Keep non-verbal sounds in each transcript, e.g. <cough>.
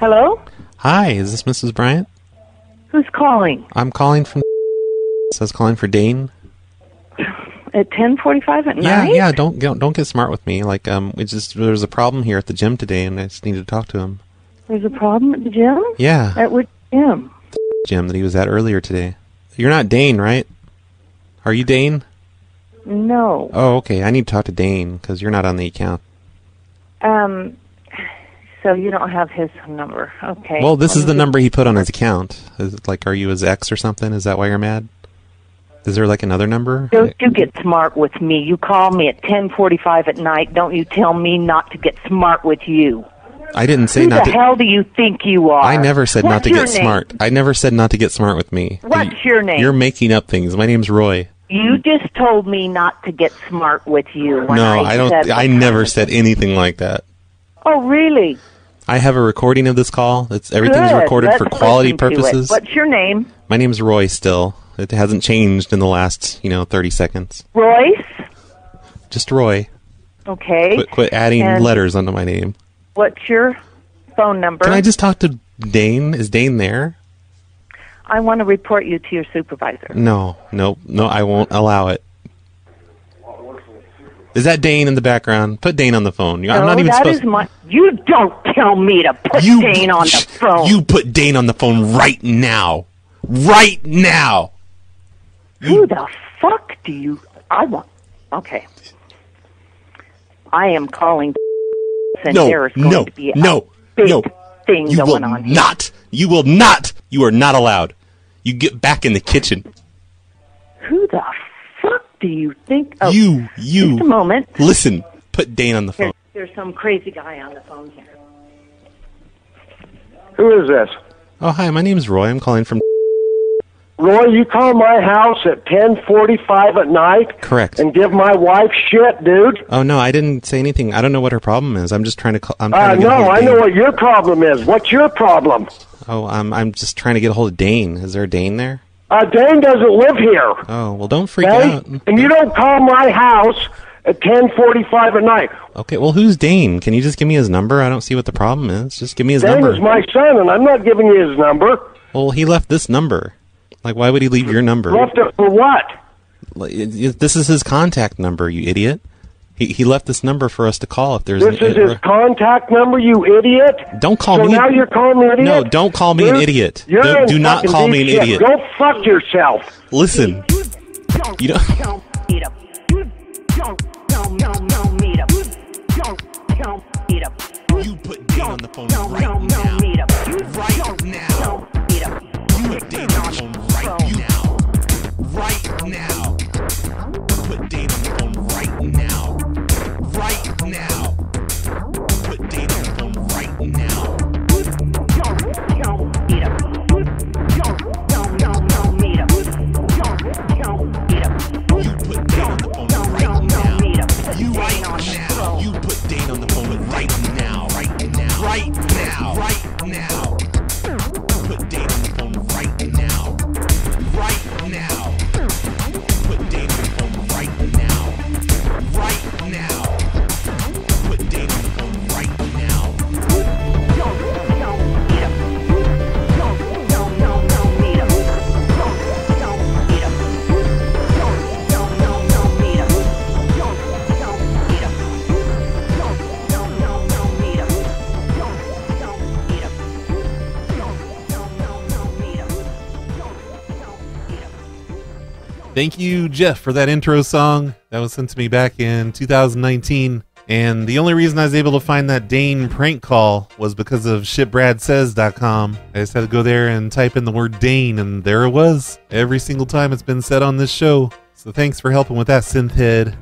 Hello? Hi, is this Mrs. Bryant? Who's calling? I'm calling from. Says calling for Dane. At 10:45 at Yeah, night? yeah. Don't don't don't get smart with me. Like um, it's just there's a problem here at the gym today, and I just need to talk to him. There's a problem at the gym? Yeah, At which gym? gym that he was at earlier today. You're not Dane, right? Are you Dane? No. Oh, okay. I need to talk to Dane because you're not on the account. Um so you don't have his number. Okay. Well, this is the number he put on his account. Is it like, are you his ex or something? Is that why you're mad? Is there like another number? Don't you get smart with me. You call me at 10:45 at night. Don't you tell me not to get smart with you. I didn't say Who not the to. hell do you think you are? I never said What's not to get name? smart. I never said not to get smart with me. What's You- your name? You're making up things. My name's Roy. You just told me not to get smart with you. No, I, I don't. I never said anything like that. Oh, really? I have a recording of this call. It's everything's Good. recorded Let's for quality listen to it. purposes. What's your name? My name's Roy. Still, it hasn't changed in the last you know 30 seconds. Royce. Just Roy. Okay. Quit, quit adding And letters onto my name. What's your phone number? Can I just talk to Dane? Is Dane there? I want to report you to your supervisor. No, no, no. I won't allow it. Is that Dane in the background? Put Dane on the phone. I'm no, not even that supposed. is my. You don't tell me to put you Dane on the phone. You put Dane on the phone right now. Right now. Who the fuck do you? I want. Okay. I am calling. And No, there is going no, to be no, big no. thing You will going on here. not. You will not. You are not allowed. You get back in the kitchen. Who the fuck do you think? Oh, You, you. Just a moment. Listen. Put Dane on the phone. there's some crazy guy on the phone here. Who is this? Oh, hi. My name's Roy. I'm calling from. Roy, you call my house at 10:45 at night Correct. and give my wife shit, dude? Oh no, I didn't say anything. I don't know what her problem is. I'm just trying to. Call, I'm Uh, trying to get a no, hold of I know what your problem is. What's your problem? Oh, I'm I'm just trying to get a hold of Dane. Is there a Dane there? Uh, Dane doesn't live here. Oh, well, don't freak Okay? out. And you don't call my house at 10:45 at night. Okay, well, who's Dane? Can you just give me his number? I don't see what the problem is. Just give me his Dane number. is my son, and I'm not giving you his number. well, he left this number. Like, why would he leave your number? Left it for what? Like, it- it- This is his contact number, you idiot. He he left this number for us to call if there's. This an, is his contact number, you idiot. Don't call so me- now you're calling me an idiot. No, don't call me an You're- idiot. You're Do- do not call me an shit. idiot. Go fuck yourself. Listen, You don't- tell me to. Don't tell me, no, no, me to. Don't tell me to. You put Dane on the phone no, right no, now. no, me to. Right now. Tell me to. You put Dane on the phone right now. Right now. Thank you, Jeff, for that intro song. That was sent to me back in 2019. And the only reason I was able to find that Dane prank call was because of shitbradsays.com. I just had to go there and type in the word Dane, and there it was. Every single time it's been said on this show. So thanks for helping with that, Synthhead.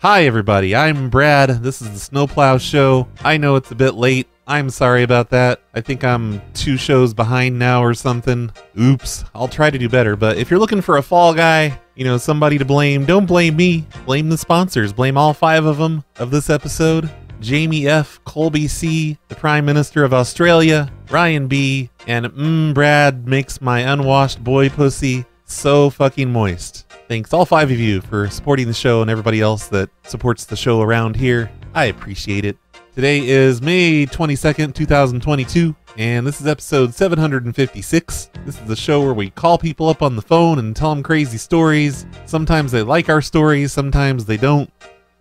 Hi, everybody. I'm Brad. This is the Snowplow Show. I know it's a bit late. I'm sorry about that. I think I'm two shows behind now or something. Oops. I'll try to do better. But if you're looking for a fall guy, you know, somebody to blame, don't blame me. Blame the sponsors. Blame all five of them of this episode. Jamie F., Colby C., the Prime Minister of Australia, Ryan B., and Mmm Brad makes my unwashed boy pussy so fucking moist. Thanks all five of you for supporting the show and everybody else that supports the show around here. I appreciate it. Today is May 22nd, 2022, and this is episode 756. This is the show where we call people up on the phone and tell them crazy stories. Sometimes they like our stories, sometimes they don't.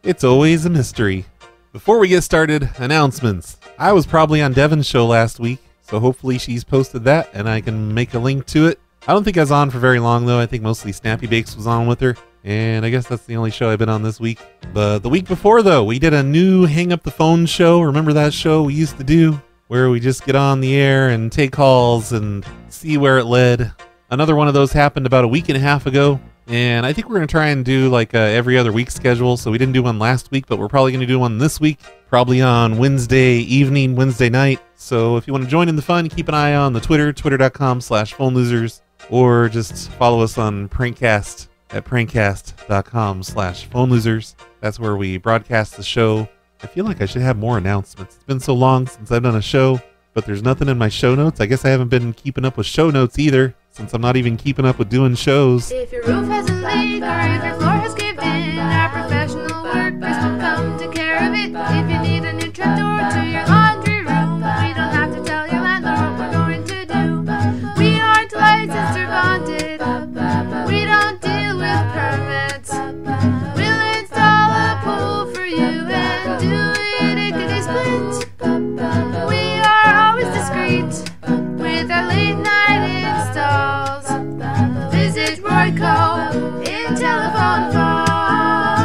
It's always a mystery. Before we get started, announcements. I was probably on Devin's show last week, so hopefully she's posted that and I can make a link to it. I don't think I was on for very long though. I think mostly Snappy Bakes was on with her. And I guess that's the only show I've been on this week. But the week before, though, we did a new Hang Up the Phone show. Remember that show we used to do? Where we just get on the air and take calls and see where it led. Another one of those happened about a week and a half ago. And I think we're going to try and do like every other week schedule. So we didn't do one last week, but we're probably going to do one this week. Probably on Wednesday evening, Wednesday night. So if you want to join in the fun, keep an eye on the Twitter, twitter.com slash phone losers. Or just follow us on Prankcast at prankcast.com slash phone losers. That's where we broadcast the show. I feel like I should have more announcements. It's been so long since I've done a show, but there's nothing in my show notes. I guess I haven't been keeping up with show notes either, since I'm not even keeping up with doing shows. If your roof hasn't leaked or if your floor has our professional workers will come take care of it. If you need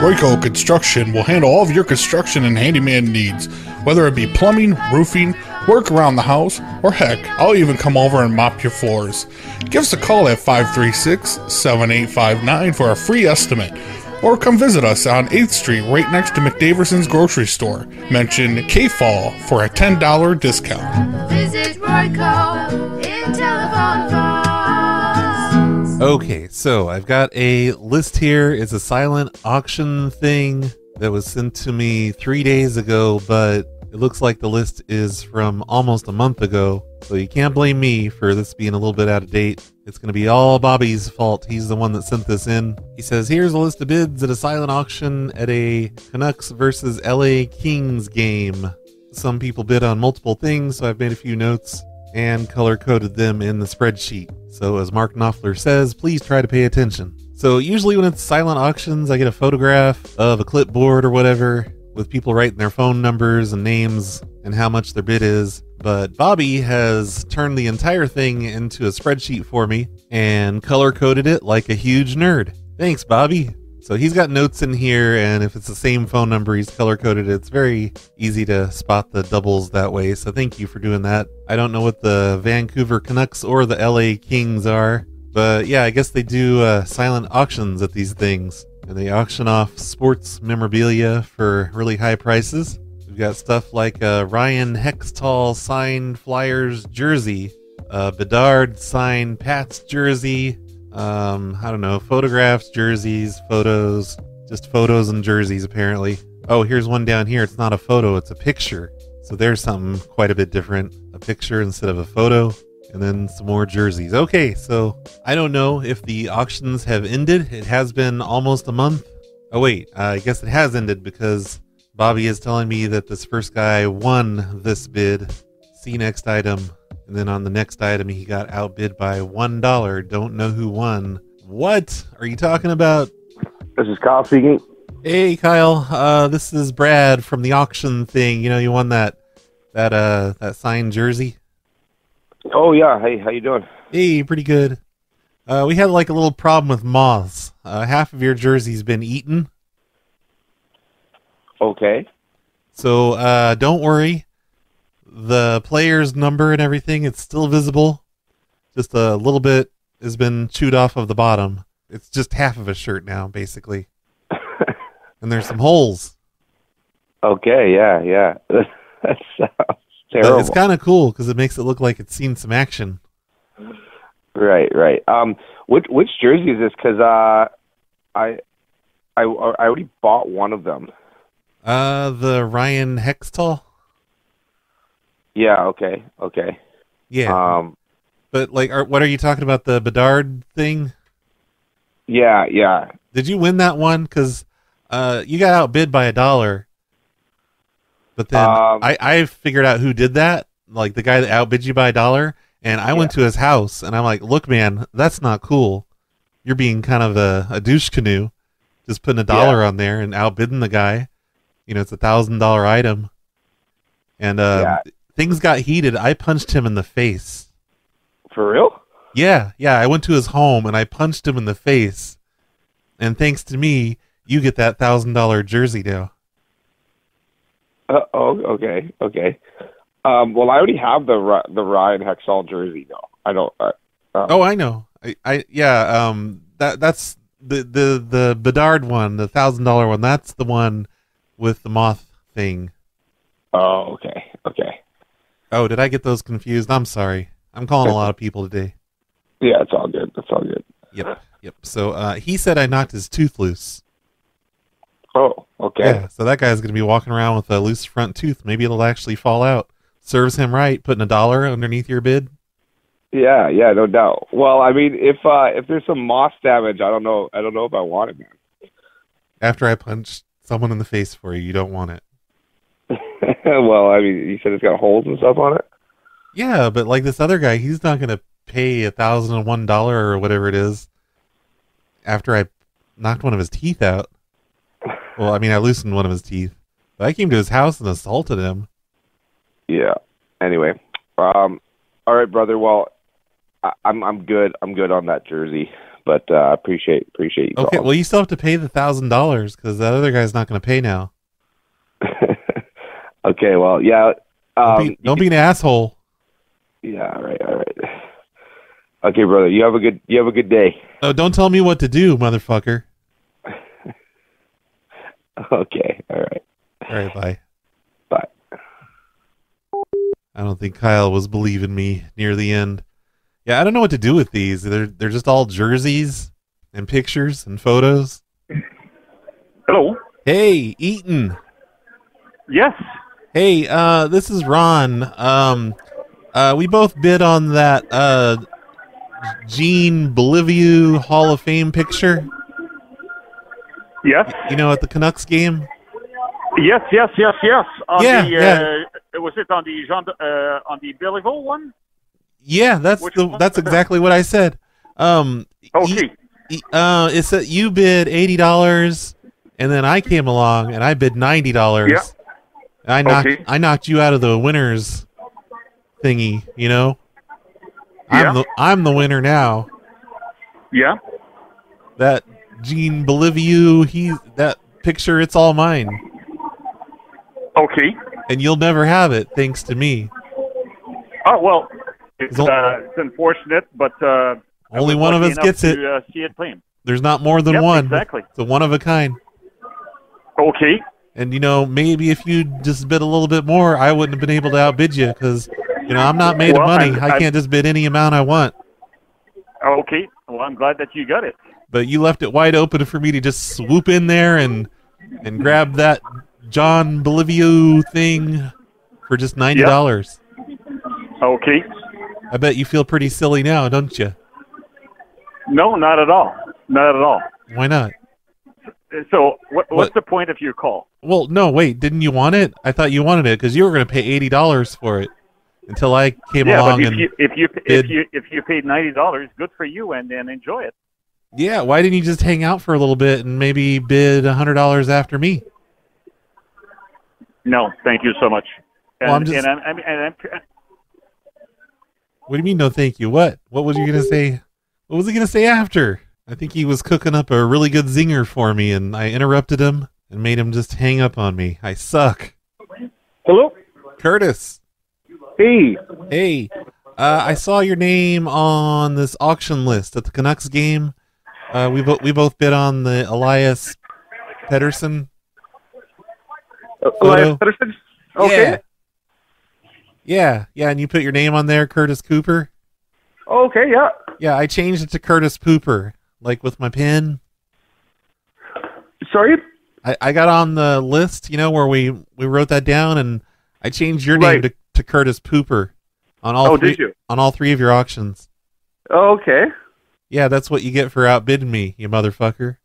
Royco Construction will handle all of your construction and handyman needs, whether it be plumbing, roofing, work around the house, or heck, I'll even come over and mop your floors. Give us a call at 536 7859 for a free estimate. Or come visit us on 8th Street right next to McDaverson's grocery store. Mention K-Fall for a $10 discount. Visit Royco Okay, so I've got a list here. It's a silent auction thing that was sent to me three days ago, but it looks like the list is from almost a month ago. So you can't blame me for this being a little bit out of date. It's going to be all Bobby's fault. He's the one that sent this in. He says, Here's a list of bids at a silent auction at a Canucks versus LA Kings game. Some people bid on multiple things, so I've made a few notes and color coded them in the spreadsheet. So, as Mark Knopfler says, please try to pay attention. So, usually when it's silent auctions, I get a photograph of a clipboard or whatever with people writing their phone numbers and names and how much their bid is. But Bobby has turned the entire thing into a spreadsheet for me and color coded it like a huge nerd. Thanks, Bobby. So he's got notes in here, and if it's the same phone number, he's color coded. It's very easy to spot the doubles that way. So thank you for doing that. I don't know what the Vancouver Canucks or the LA Kings are, but yeah, I guess they do uh, silent auctions at these things. And they auction off sports memorabilia for really high prices. We've got stuff like a Ryan Hextall signed Flyers jersey, a Bedard signed Pats jersey, um, I don't know, photographs, jerseys, photos, just photos and jerseys apparently. Oh, here's one down here. It's not a photo, it's a picture. So there's something quite a bit different. A picture instead of a photo. And then some more jerseys. Okay, so I don't know if the auctions have ended. It has been almost a month. Oh, wait, uh, I guess it has ended because Bobby is telling me that this first guy won this bid. See next item. And then on the next item, he got outbid by $1. Don't know who won. What are you talking about? This is Kyle speaking. Hey, Kyle. Uh, this is Brad from the auction thing. You know, you won that that uh that signed jersey. Oh yeah, hey, how you doing? Hey, pretty good. Uh, we had like a little problem with moths. Uh, half of your jersey's been eaten, Okay. so uh, don't worry. The player's number and everything it's still visible. Just a little bit has been chewed off of the bottom. It's just half of a shirt now, basically. <laughs> and there's some holes. Okay, yeah, yeah. <laughs> that sounds But terrible. it's kind of cool because it makes it look like it's seen some action. Right, right. Um, which which jersey is this? Because uh, I, I, I already bought one of them. Uh, the Ryan Hextall. Yeah. Okay. Okay. Yeah, Um. but like, are, what are you talking about? The Bedard thing? Yeah. Yeah. Did you win that one? Because uh, you got outbid by a dollar. But then Um, I, I figured out who did that, like the guy that outbid you by a dollar, and I went to his house and I'm like, look, man, that's not cool. You're being kind of a, a douche canoe, just putting a dollar on there and outbidding the guy. You know, it's a thousand dollar item. And uh, Yeah. Things got heated. I punched him in the face. For real? Yeah, yeah. I went to his home and I punched him in the face. And thanks to me, you get that thousand dollar jersey now. Uh, oh, okay, okay. Um, well, I already have the the Ryan Hexall jersey though. I don't. Uh, uh, Oh, I know. I, I yeah. Um, that that's the the the Bedard one, the thousand dollar one. That's the one with the moth thing. oh, okay. Oh, did I get those confused? I'm sorry. I'm calling a lot of people today. Yeah, it's all good. It's all good. Yep, yep. So uh, he said I knocked his tooth loose. Oh, okay. Yeah. So that guy's gonna be walking around with a loose front tooth. Maybe it'll actually fall out. Serves him right, putting a dollar underneath your bid. Yeah, yeah, no doubt. Well, I mean, if uh if there's some moss damage, I don't know. I don't know if I want it, man. After I punched someone in the face for you, you don't want it. <laughs> well, I mean, you said it's got holes and stuff on it. Yeah, but like this other guy, he's not gonna pay a thousand and one dollar or whatever it is after I knocked one of his teeth out. Well, I mean, I loosened one of his teeth. But I came to his house and assaulted him. Yeah. Anyway, um, all right, brother. Well, I, I'm I'm good. I'm good on that jersey, but uh, appreciate appreciate you. Okay, calling. well, you still have to pay the thousand dollars because that other guy's not gonna pay now. Okay. Well, yeah. Don't, Um, be, don't be an asshole. yeah. All right. All right. Okay, brother. You have a good you have a good day. Oh, don't tell me what to do, motherfucker. <laughs> Okay. All right. All right, bye. Bye. I don't think Kyle was believing me near the end. Yeah, I don't know what to do with these. They're they're just all jerseys and pictures and photos. Hello. Hey, Eaton. Yes. Hey, uh, this is Ron. Um, uh, we both bid on that uh, Gene Bolivia Hall of Fame picture. Yes. You know, at the Canucks game. Yes. Yes. Yes. Yes. On Yeah, the, yeah. Uh, was it on the Jean, uh, on the Billyville one? Yeah, that's Which the one? that's exactly what I said. Um, Okay. e- e- uh, it's that you bid eighty dollars, and then I came along and I bid ninety dollars. Yeah. I knocked Okay. I knocked you out of the winners thingy. You know. Yeah. I'm the I'm the winner now. Yeah. That Gene Bolivia, he that picture, it's all mine, Okay. and you'll never have it thanks to me. Oh well, it's, uh, it's unfortunate, but uh, Only one of us gets it. To, uh, see it. There's not more than Yep, one. exactly. It's a one of a kind. Okay. And you know, maybe if you just bid a little bit more, I wouldn't have been able to outbid you because you know I'm not made Well, of money. I'm- I I'm- can't just bid any amount I want. Okay. Well, I'm glad that you got it. But you left it wide open for me to just swoop in there and and grab that John Bolivia thing for just ninety dollars. Okay. I bet you feel pretty silly now, don't you? No, not at all. Not at all. Why not? So, what, what's What? the point of your call? Well, no, wait, didn't you want it? I thought you wanted it because you were going to pay eighty dollars for it until I came Yeah, along but if and you if you bid. if you if you paid ninety dollars, good for you, and then enjoy it. yeah. Why didn't you just hang out for a little bit and maybe bid a hundred dollars after me? No, thank you so much. And, Well, I'm just- and I'm, I'm, and I'm, What do you mean? No, thank you. What? What was you gonna say? What was he gonna say after? I think he was cooking up a really good zinger for me, and I interrupted him and made him just hang up on me. I suck. Hello. Curtis. Hey. Hey, uh, I saw your name on this auction list at the Canucks game. Uh, we both we both bid on the Elias Pedersen. Uh, Elias Pettersson? Okay. Yeah. Yeah, yeah, and you put your name on there, Curtis Cooper. Okay. Yeah. Yeah, I changed it to Curtis Pooper, like with my pen. Sorry. I, I got on the list, you know, where we, we wrote that down, and I changed your name Right. to, to Curtis Pooper on all Oh, three, did you? on all three of your auctions. Okay. Yeah, that's what you get for outbidding me, you motherfucker.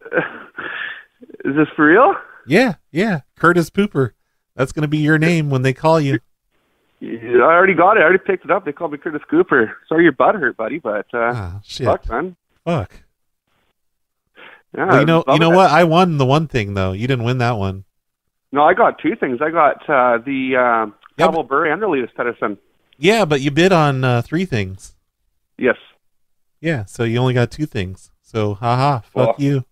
<laughs> Is this for real? Yeah, yeah, Curtis Pooper. That's gonna be your name when they call you. I already got it. I already picked it up. They called me Curtis Cooper. Sorry your butt hurt, buddy, but uh, Ah, shit. fuck, man. Fuck. Yeah, Well, you know, you know what? I won the one thing though. You didn't win that one. No, I got two things. I got uh, the uh, Yeah, Pavel Bure and the latest Edison. Yeah, but you bid on uh, three things. Yes, Yeah, so you only got two things. So, haha, fuck Well, you.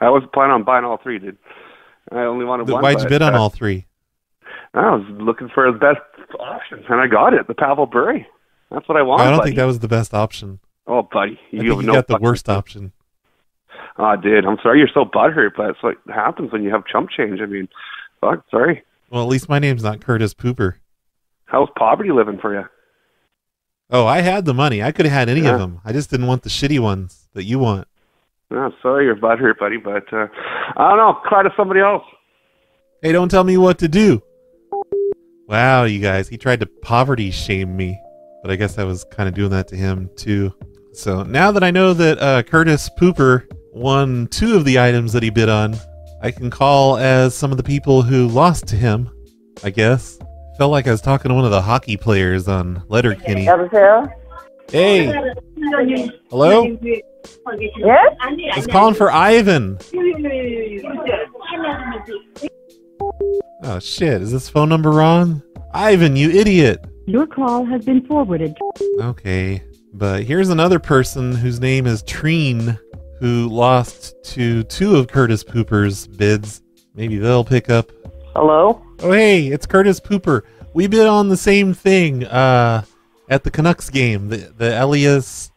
I was planning on buying all three, dude. I only wanted Th- one. Why'd you bid on uh, all three? I was looking for the best option, and I got it. The Pavel Bure. That's what I wanted. I don't buddy. think that was the best option. Oh, buddy, you you no got the worst option. Oh, dude, I'm sorry you're so butthurt, but it's what happens when you have chump change. I mean, fuck, sorry. Well, at least my name's not Curtis Pooper. How's poverty living for you? Oh, I had the money. I could have had any Yeah. of them. I just didn't want the shitty ones that you want. Oh, sorry you're butthurt, buddy, but uh, I don't know. Cry to somebody else. Hey, don't tell me what to do. Wow, you guys. He tried to poverty shame me, but I guess I was kind of doing that to him too. So now that I know that uh, Curtis Pooper won two of the items that he bid on, I can call as some of the people who lost to him, I guess. Felt like I was talking to one of the hockey players on Letterkenny. Hey, hello? Yes? I was calling for Ivan. Oh shit, is this phone number wrong? Ivan, you idiot. Your call has been forwarded. Okay, but here's another person whose name is Treen who lost to two of Curtis Pooper's bids. Maybe they'll pick up. Hello? Oh hey, it's Curtis Pooper. We bid on the same thing uh at the Canucks game, the the Elias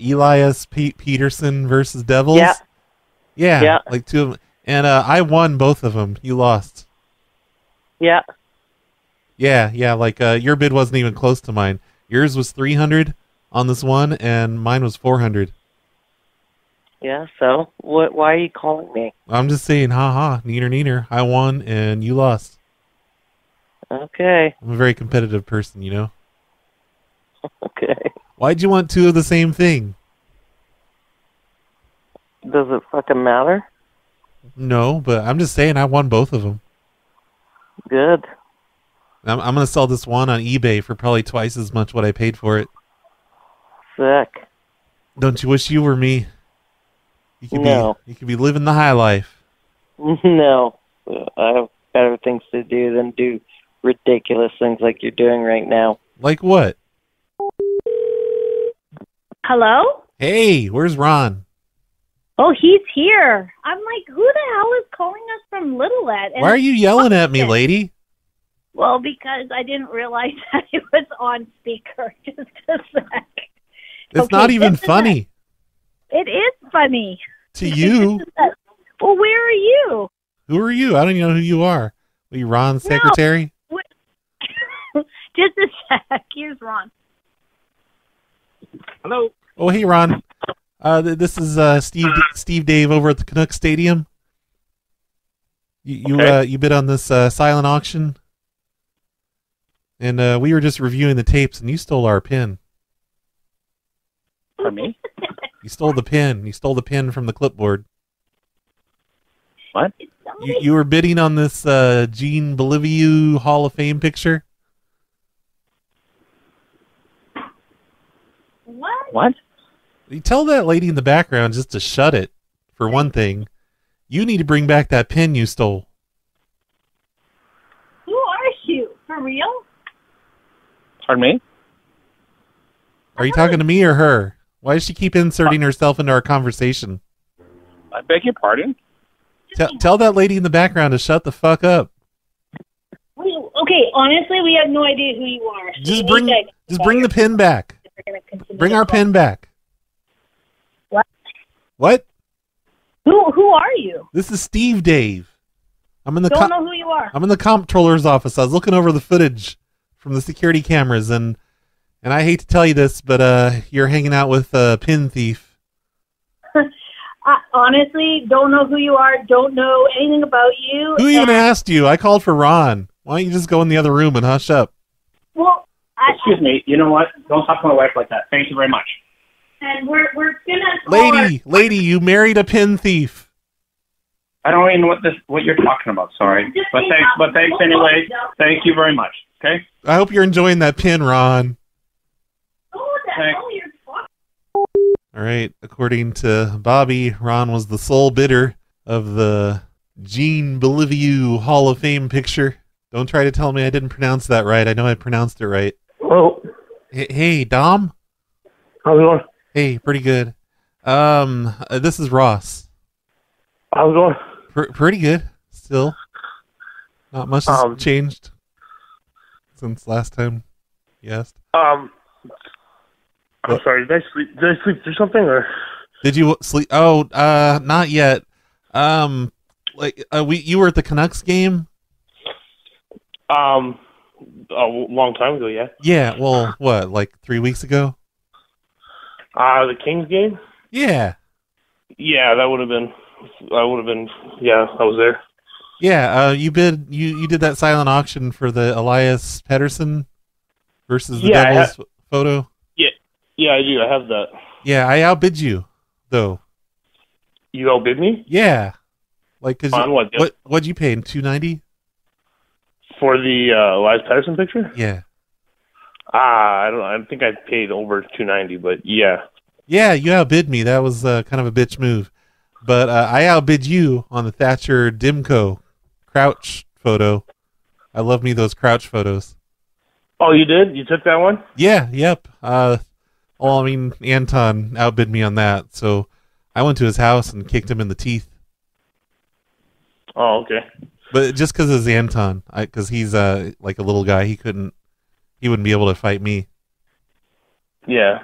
Elias Pete Peterson versus Devils. Yeah. Yeah, Yeah. like two of them. And uh, I won both of them. You lost. Yeah. Yeah, yeah. Like uh, your bid wasn't even close to mine. Yours was three hundred on this one, and mine was four hundred. Yeah, so what why are you calling me? I'm just saying, ha ha, neener neener. I won and you lost. Okay. I'm a very competitive person, you know. <laughs> Okay. Why'd you want two of the same thing? Does it fucking matter? No, but I'm just saying I won both of them. Good. I'm, I'm gonna sell this one on eBay for probably twice as much what I paid for it. Sick. Don't you wish you were me? You could No. be you could be living the high life. <laughs> No. I have better things to do than do ridiculous things like you're doing right now. Like what? Hello? Hey, where's Ron? Oh, he's here. I'm like, who the hell is calling us from Little Ed? Why are you yelling at me, lady? Well, because I didn't realize <laughs> that it was on speaker. <laughs> Just a sec. It's Okay, not even this is funny It is funny. to you. <laughs> Well, where are you? Who are you? I don't even know who you are. Are you Ron's secretary? <laughs> Just a sec. Here's Ron. Hello. Oh, hey, Ron. Uh, this is uh, Steve Steve Dave over at the Canucks Stadium. You you, uh, you bid on this uh, silent auction, and uh, we were just reviewing the tapes, and you stole our pin. For me? You stole the pin. You stole the pin from the clipboard. What? You, you were bidding on this uh, Gene Boliviu Hall of Fame picture. What? What? You tell that lady in the background just to shut it. For one thing, you need to bring back that pin you stole. Who are you? For real? Pardon me? Are you talking to me or her? Why does she keep inserting herself into our conversation? I beg your pardon? Tell tell that lady in the background to shut the fuck up. We, okay, honestly, we have no idea who you are. So Just bring to just bring the pin back. We're gonna continue Bring our pin back. What? What? Who who are you? This is Steve Dave. I'm in the Don't com- know who you are. I'm in the comptroller's office. I was looking over the footage from the security cameras and and I hate to tell you this, but uh you're hanging out with a pin thief. <laughs> I honestly don't know who you are. Don't know anything about you. Who even and- asked you? I called for Ron. Why don't you just go in the other room and hush up? Well, I, Excuse me. You know what? Don't talk to my wife like that. Thank you very much. and we're we're gonna call Lady, lady, you married a pin thief. I don't even know what this what you're talking about. Sorry, but thanks. But thanks anyway. Thank you very much. Okay. I hope you're enjoying that pin, Ron. Thanks. All right. According to Bobby, Ron was the sole bidder of the Gene Boliviu Hall of Fame picture. Don't try to tell me I didn't pronounce that right. I know I pronounced it right. Well, Hey, hey Dom. how's it going? Hey, pretty good. Um, uh, this is Ross. How's it going? Pr- pretty good. Still, not much has Um, changed since last time. Yes. Um, I'm What? sorry. Did I sleep? Did I sleep through something or? Did you sleep? Oh, uh, not yet. Um, like uh, we, you were at the Canucks game. Um, a long time ago, yeah. Yeah. Well, what, like three weeks ago? Uh, the Kings game. Yeah. Yeah, that would have been. I would have been. Yeah, I was there. Yeah. Uh, you bid. You you did that silent auction for the Elias Pettersson versus the Yeah, I Devils photo. Yeah, I do. I have that. Yeah, I outbid you though. You outbid me Yeah. Like, cause On what? what what'd you pay? Two ninety. for the uh, Elias Patterson picture. Yeah. Ah, I don't. I think I paid over two ninety, but yeah. Yeah, you outbid me. That was uh, kind of a bitch move. But uh, I outbid you on the Thatcher Demko crouch photo. I love me those crouch photos. Oh, you did? You took that one? Yeah, yep. Uh, well, I mean, Anton outbid me on that, so I went to his house and kicked him in the teeth. Oh, okay. But just because it's Anton, because he's uh like a little guy, he couldn't, he wouldn't be able to fight me. Yeah.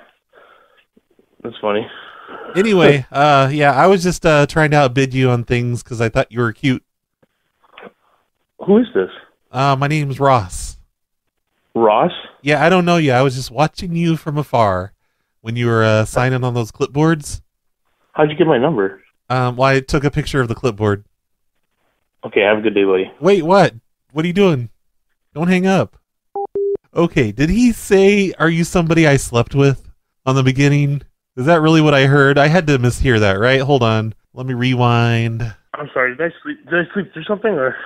That's funny. Anyway, <laughs> uh, yeah, I was just uh trying to outbid you on things because I thought you were cute. Who is this? Uh, my name's Ross. Ross? Yeah, I don't know you. I was just watching you from afar when you were uh, signing on those clipboards. How'd you get my number? Um, well, I took a picture of the clipboard. Okay, have a good day, buddy. Wait, what? What are you doing? Don't hang up. Okay, did he say, "Are you somebody I slept with?" on the beginning? Is that really what I heard? I had to mishear that, right? Hold on. Let me rewind. I'm sorry. Did I sleep? Did I sleep through something or?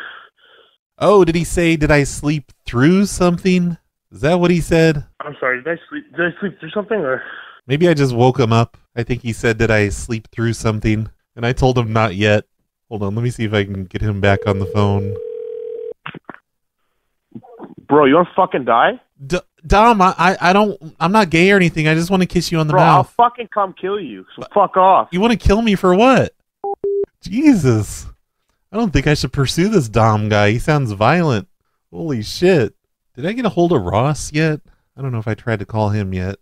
Oh, did he say, "Did I sleep through something?" Is that what he said? I'm sorry. Did I sleep? Did I sleep through something or? Maybe I just woke him up. I think he said, Did I sleep through something? And I told him not yet. Hold on, let me see if I can get him back on the phone. Bro, you want to fucking die? D- Dom, I, I, I don't, I'm not gay or anything. I just want to kiss you on the Bro, I'll mouth. fucking come kill you. So fuck off. You want to kill me for what? Jesus. I don't think I should pursue this Dom guy. He sounds violent. Holy shit. Did I get a hold of Ross yet? I don't know if I tried to call him yet.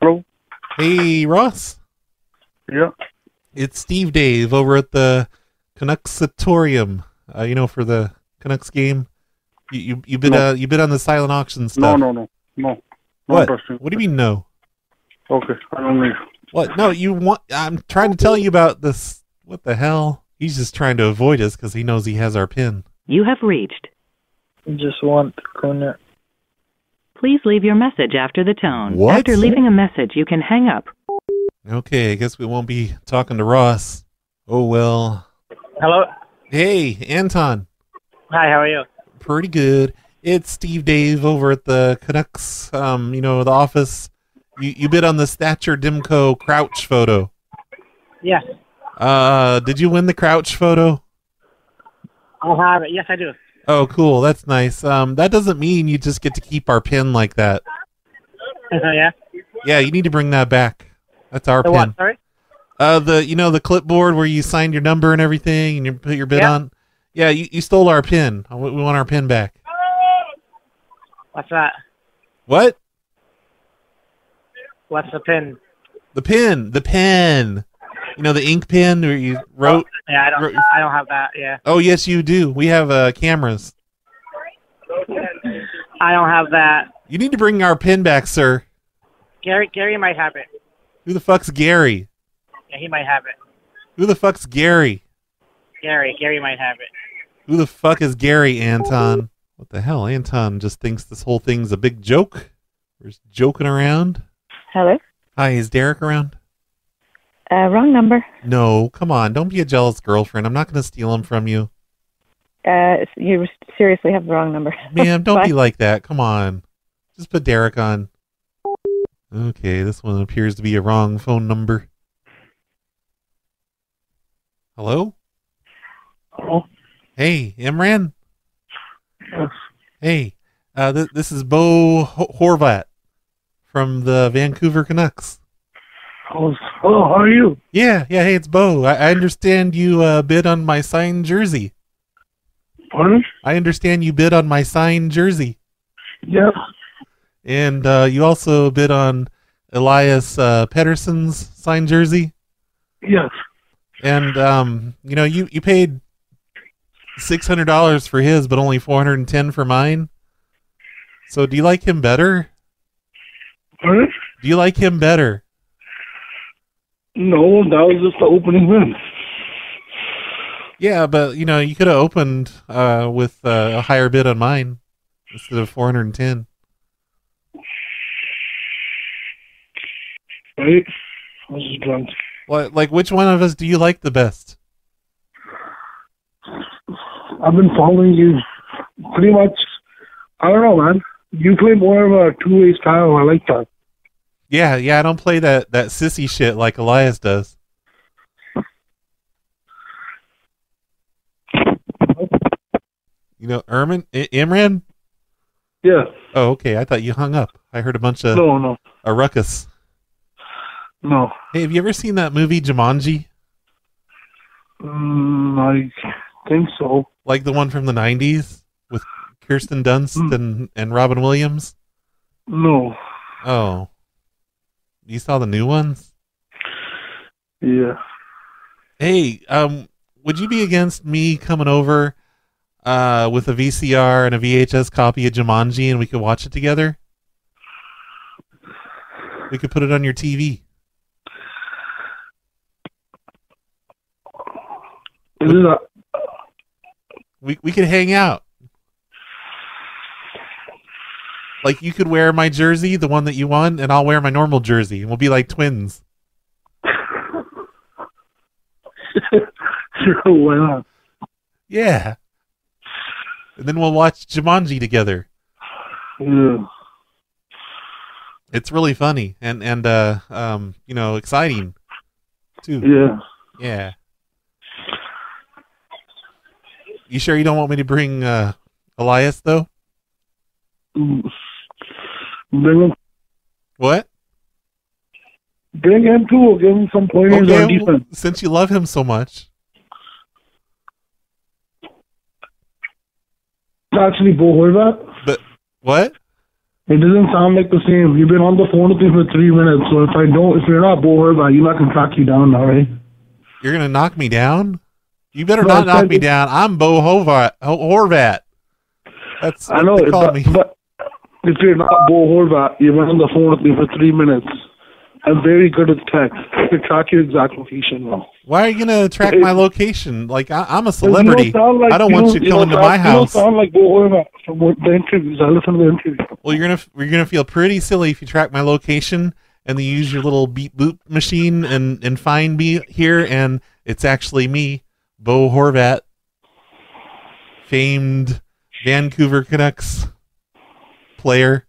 Bro. Hey, Ross. Yeah. It's Steve Dave over at the Canucksatorium. Uh, you know, for the Canucks game. You you, you bid No. uh, you bid on the silent auction No, stuff. no, no, no. Not What? interested. What do you mean no? Okay, I don't need. What? No, you want? I'm trying to tell you about this. What the hell? He's just trying to avoid us because he knows he has our pin. You have reached. Just want corner. Please leave your message after the tone. What? After leaving a message, you can hang up. Okay, I guess we won't be talking to Ross. Oh well. Hello. Hey, Anton. Hi. How are you? Pretty good. It's Steve Dave over at the Canucks. Um, you know the office. You you bid on the Thatcher Demko crouch photo. Yes. Uh, did you win the crouch photo? I'll have it. Yes, I do. Oh, cool. That's nice. Um, that doesn't mean you just get to keep our pin like that. <laughs> yeah. Yeah, you need to bring that back. That's our The pin. what? Sorry. Uh, the you know the clipboard where you signed your number and everything and you put your bid Yeah. on. Yeah, you, you stole our pin. We want our pin back. What's that? What? What's the pin? The pin. The pen. You know the ink pen where you wrote. Yeah, I don't. wrote- I don't have that. Yeah. Oh yes, you do. We have uh, cameras. I don't have that. You need to bring our pin back, sir. Gary. Gary might have it. Who the fuck's Gary? Yeah, he might have it. Who the fuck's Gary? Gary. Gary might have it. Who the fuck is Gary Anton? What the hell? Anton just thinks this whole thing's a big joke. We're just joking around. Hello? Hi, is Derek around? Uh, wrong number. No, come on. Don't be a jealous girlfriend. I'm not going to steal them from you. Uh, you seriously have the wrong number. <laughs> Ma'am, don't be like that. Come on. Just put Derek on. Okay, this one appears to be a wrong phone number. Hello? Hello? Hey, Imran? Yes. Hey, uh, th- this is Bo Ho- Horvat from the Vancouver Canucks. Oh, hello, how are you? Yeah, yeah, hey, it's Bo. I, I understand you uh, bid on my signed jersey. Pardon? I understand you bid on my signed jersey. Yeah. And uh, you also bid on Elias uh, Pettersson's signed jersey. Yes. And um, you know, you you paid six hundred dollars for his, but only four hundred and ten for mine. So, do you like him better? Pardon? Do you like him better? No, that was just the opening <laughs> win. Yeah, but you know, you could have opened uh, with uh, a higher bid on mine instead of four hundred and ten. Right? I was just drunk. Like, like, which one of us do you like the best? I've been following you pretty much. I don't know, man. You play more of a two-way style. I like that. Yeah, yeah, I don't play that that sissy shit like Elias does. You know, Ermin, I- Imran. Yeah. Oh, okay. I thought you hung up. I heard a bunch of No, no. a ruckus. No. Hey, have you ever seen that movie Jumanji? Mm, I think so. Like the one from the '90s with Kirsten Dunst and and Robin Williams? No. Oh, you saw the new ones? Yeah. Hey, um, would you be against me coming over uh, with a VCR and a VHS copy of Jumanji, and we could watch it together? We could put it on your TV. A, We we could hang out. Like you could wear my jersey, the one that you won, and I'll wear my normal jersey, and we'll be like twins. <laughs> sure, why not? Yeah. And then we'll watch Jumanji together. Yeah. It's really funny and and uh um you know exciting too. Yeah. Yeah. You sure you don't want me to bring uh Elias though? Mm. Bring him, What? bring him too. Give him some pointers on well, defense. since you love him so much. Actually Bo Horvat. But what? It doesn't sound like the same. You've been on the phone with me for three minutes, so if I don't, if you're not Bo Horvat, you're not gonna track you down now, right? You're gonna knock me down? You better No, not knock me down. I'm Bo Horvat. Ho- Horvat. That's I know, they call but, me. but if you're not Bo Horvat, you went on the phone with me for three minutes. I'm very good at tech. I can track your exact location now. Why are you gonna track my location? Like I, I'm a celebrity. don't like- I don't want you don't- coming to my house. You don't sound like Bo Horvat from the interviews. I listened to the interview. Well, you're gonna you're gonna feel pretty silly if you track my location and then you use your little beep boop machine and and find me here, and it's actually me, Bo Horvat, famed Vancouver Canucks player,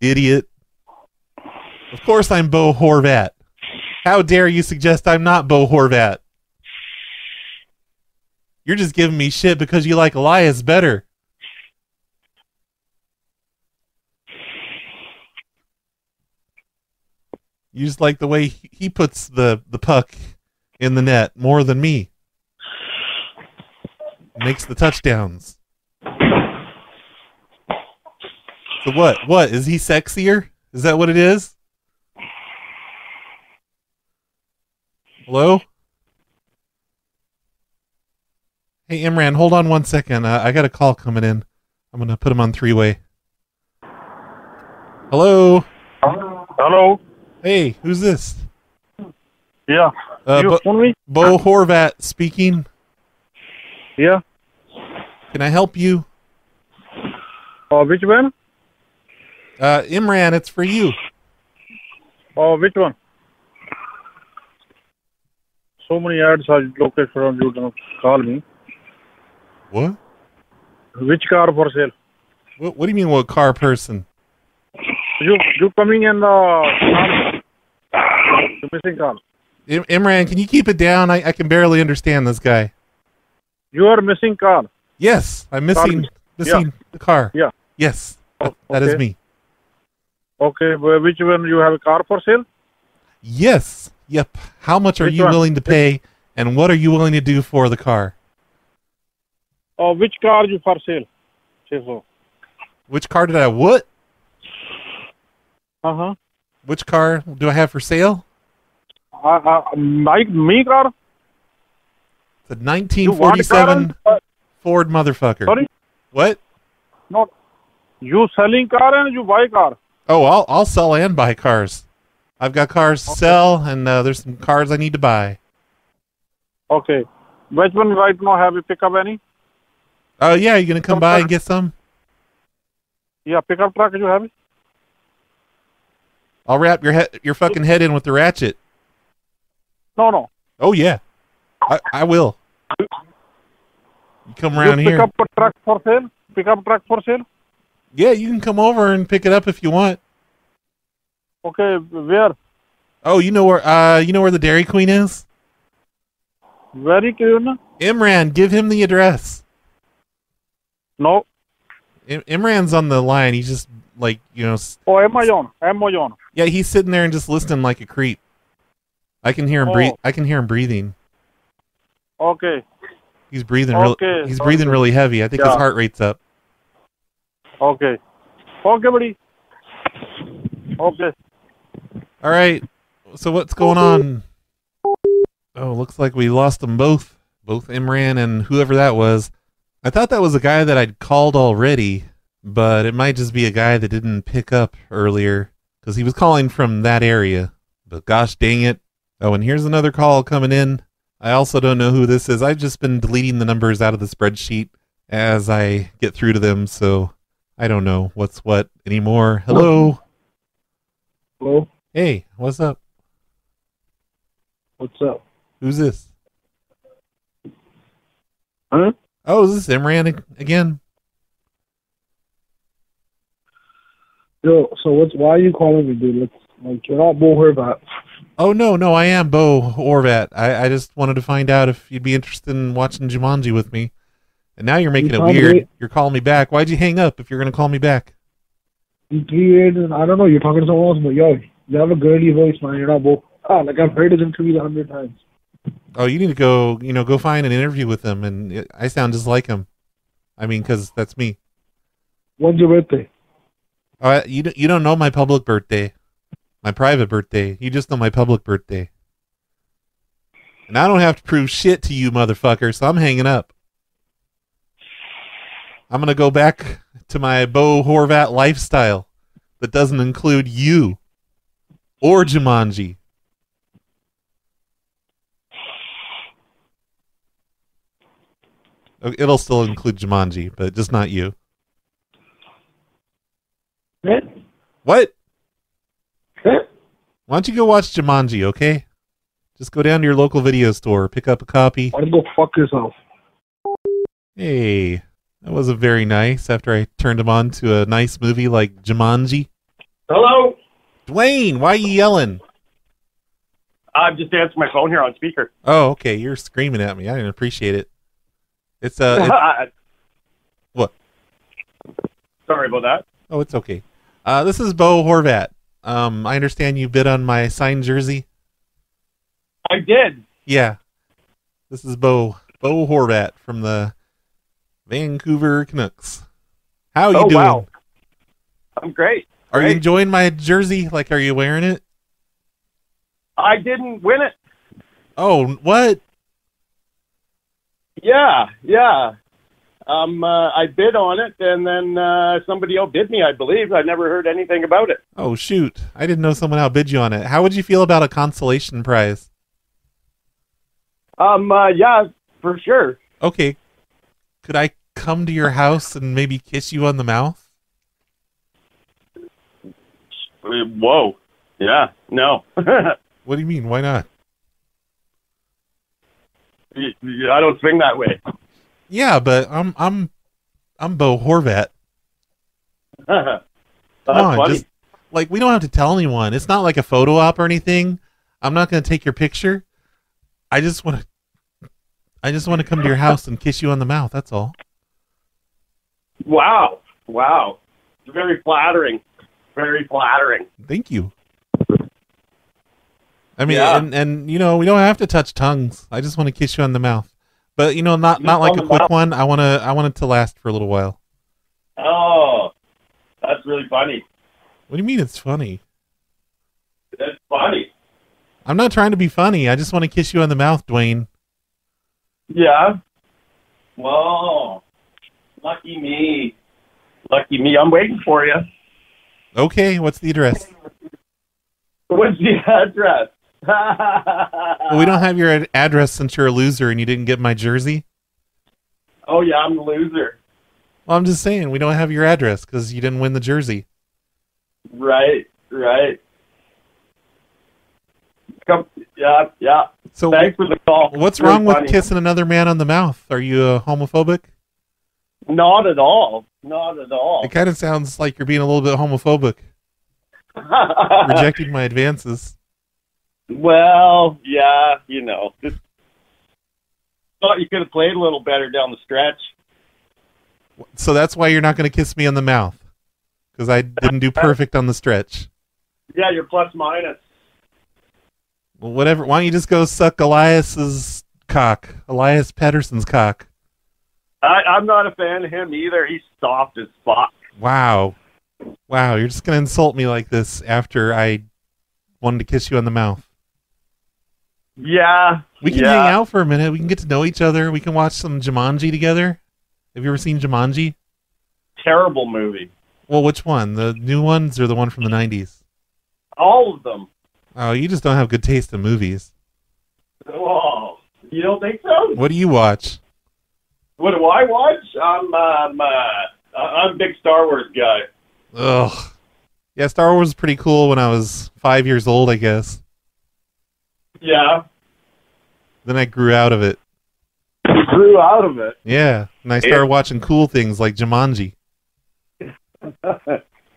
idiot. Of course, I'm Bo Horvat. How dare you suggest I'm not Bo Horvat? You're just giving me shit because you like Elias better. You just like the way he puts the, the puck in the net more than me. Makes the touchdowns. So what? What? Is he sexier? Is that what it is? Hello? Hey, Imran, hold on one second. Uh, I got a call coming in. I'm going to put him on three way. Hello? Hello. Hey, who's this? Yeah. Uh, You Bo, me? Bo Horvat speaking. Yeah. Can I help you? Uh, which one? Uh, Imran, it's for you. Oh, which one? so many ads are located on you. Don't call me. What? Which car for sale? What, what do you mean, what car person? You you coming in the car? The missing car. Im- Imran, can you keep it down? I, I can barely understand this guy. You are missing car. Yes, I'm missing Car- missing yeah. the car. Yeah. Yes, that- that is okay. me. Okay, which one you have a car for sale? Yes. Yep. How much are Which you one? willing to pay, and what are you willing to do for the car? Oh, which car you for sale? Say so. Which car did I what? Uh huh. Which car do I have for sale? Uh, uh, my me car. The You want a car 1947 Ford motherfucker. Sorry? What? No. You selling car and you buy car. Oh, I'll I'll sell and buy cars. I've got cars to sell, and uh, there's some cars I need to buy. Okay. Which one right now have you pick up any? Oh yeah, you gonna come by and get some? Yeah, pickup truck you have it? I'll wrap your head your fucking head in with the ratchet. No, no. Oh yeah, I I will. You come around you here. pick up a truck for sale? Pickup truck for sale? Yeah, you can come over and pick it up if you want. Okay, where? Oh, you know where uh you know where the Dairy Queen is? Very clean. Imran, give him the address. No. Im- Imran's on the line. He's just like you know. Oh, am I on? Am I on? Yeah, he's sitting there and just listening like a creep. I can hear him breathe. Oh. I can hear him breathing. Okay. He's breathing. Okay, he's breathing okay. really heavy. I think his heart rate's up. Okay. Okay, buddy. Okay. All right. So what's going on? Oh, looks like we lost them both. Both Imran and whoever that was. I thought that was a guy that I'd called already, but it might just be a guy that didn't pick up earlier because he was calling from that area. But gosh dang it. Oh, and here's another call coming in. I also don't know who this is. I've just been deleting the numbers out of the spreadsheet as I get through to them, so I don't know what's what anymore. Hello. Hello. Hey, what's up? What's up? Who's this? Huh? Oh, is this Imran again? Yo, so what's why are you calling me, dude? Let's, like you're not Bo Horvat. Oh no, no, I am Bo Horvat. I, I just wanted to find out if you'd be interested in watching Jumanji with me. And now you're making it weird. wait. You're calling me back. Why'd you hang up if you're gonna call me back? And I don't know, you're talking to someone else, but yo, you have a girly voice, man. You're not Bo. Ah, like I've heard his interviews a hundred times. Oh, you need to go. You know, go find an interview with him, and it, I sound just like him. I mean, because that's me. When's your birthday? Oh, you don't- you don't know my public birthday, my private birthday. You just know my public birthday. And I don't have to prove shit to you, motherfucker. So I'm hanging up. I'm gonna go back to my Bo Horvat lifestyle that doesn't include you or Jumanji. It'll still include Jumanji, but just not you. What? What? Why don't you go watch Jumanji, okay? Just go down to your local video store, pick up a copy. Why don't you go fuck yourself? Hey, that wasn't very nice after I turned him on to a nice movie like Jumanji. Hello. Dwayne, why are you yelling? I'm just answering my phone here on speaker. Oh, okay, you're screaming at me. I didn't appreciate it. It's uh, <laughs> what? Sorry about that. Oh, it's okay. Uh, this is Bo Horvat. Um, I understand you bid on my signed jersey. I did. Yeah, this is Bo Bo Horvat from the Vancouver Canucks. How are you Oh, doing? wow. I'm great. Are you enjoying my jersey? Like, are you wearing it? I didn't win it. Oh, what? Yeah, yeah. Um, uh, I bid on it, and then uh, somebody outbid me. I believe. I never heard anything about it. Oh, shoot! I didn't know someone outbid you on it. How would you feel about a consolation prize? Um, uh, yeah, for sure. Okay, could I come to your house and maybe kiss you on the mouth? Uh, Whoa. Yeah. No. <laughs> What do you mean? Why not? I don't swing that way. Yeah, but I'm I'm I'm Bo Horvat. <laughs> That's Come on, funny. just like we don't have to tell anyone. It's not like a photo op or anything. I'm not going to take your picture. I just want to I just want to come to your house and kiss you on the mouth. That's all. Wow. Wow. Very flattering. Very flattering. Thank you. I mean, Yeah. and and you know, we don't have to touch tongues. I just want to kiss you on the mouth. But you know, not not like a quick mouth. one. I want to I want it to last for a little while. Oh, that's really funny. What do you mean it's funny? That's funny. I'm not trying to be funny. I just want to kiss you on the mouth, Dwayne. Yeah. Whoa. Lucky me. Lucky me. I'm waiting for you. Okay, what's the address? What's the address? <laughs> Well, we don't have your ad- address since you're a loser and you didn't get my jersey. Oh yeah, I'm the loser. Well, I'm just saying we don't have your address because you didn't win the jersey. Right. Right. Come. Yeah. Yeah. So thanks for the call. What's Really wrong with funny. kissing another man on the mouth? Are you uh, homophobic? Not at all. Not at all. It kind of sounds like you're being a little bit homophobic, <laughs> rejecting my advances. Well, yeah, you know, just thought you could have played a little better down the stretch. So that's why you're not going to kiss me on the mouth because I didn't do <laughs> perfect on the stretch. Yeah, you're plus minus. Well, whatever. Why don't you just go suck Elias's cock, Elias Pettersson's cock? I, I'm not a fan of him either. He's soft as fuck. Wow, wow. You're just going to insult me like this after I wanted to kiss you on the mouth. Yeah, We can yeah. hang out for a minute. We can get to know each other. We can watch some Jumanji together. Have you ever seen Jumanji? Terrible movie. Well, which one? The new ones or the one from the 90s? All of them. Oh, you just don't have good taste in movies. Oh, you don't think so? What do you watch? What do I watch? I'm um, uh, I'm a big Star Wars guy. Ugh. Yeah, Star Wars was pretty cool when I was five years old, I guess. Yeah, Then I grew out of it. you grew out of it. Yeah, and I started watching cool things like Jumanji. <laughs>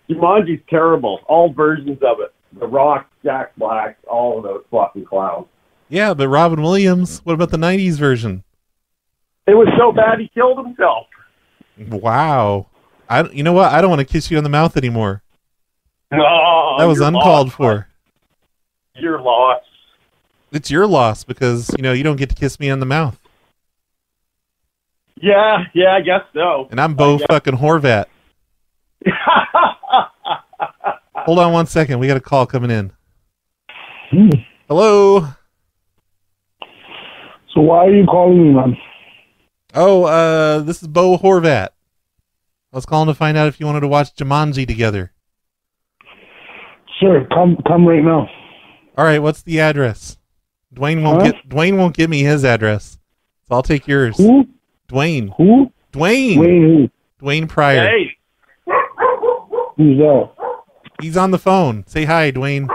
Jumanji's terrible. All versions of it. The Rock, Jack Black, all of those fucking clowns. Yeah, but Robin Williams. What about the '90s version? It was so bad he killed himself. Wow. I. You know what? I don't want to kiss you on the mouth anymore. Oh, that was uncalled lost. for. Your loss. It's your loss because you know you don't get to kiss me on the mouth, Yeah, yeah, I guess so. and I'm Bo fucking Horvat. <laughs> Hold on one second. We got a call coming in. Hello. So why are you calling me, man? Oh, uh, this is Bo Horvat. I was calling to find out if you wanted to watch Jumanji together. Sure, come come right now. All right, what's the address? Dwayne won't Huh? get Dwayne won't give me his address, so I'll take yours. Who? Dwayne. Who? Dwayne. Wayne Dwayne Pryor. Hey, Who's that? He's on the phone. Say hi, Dwayne.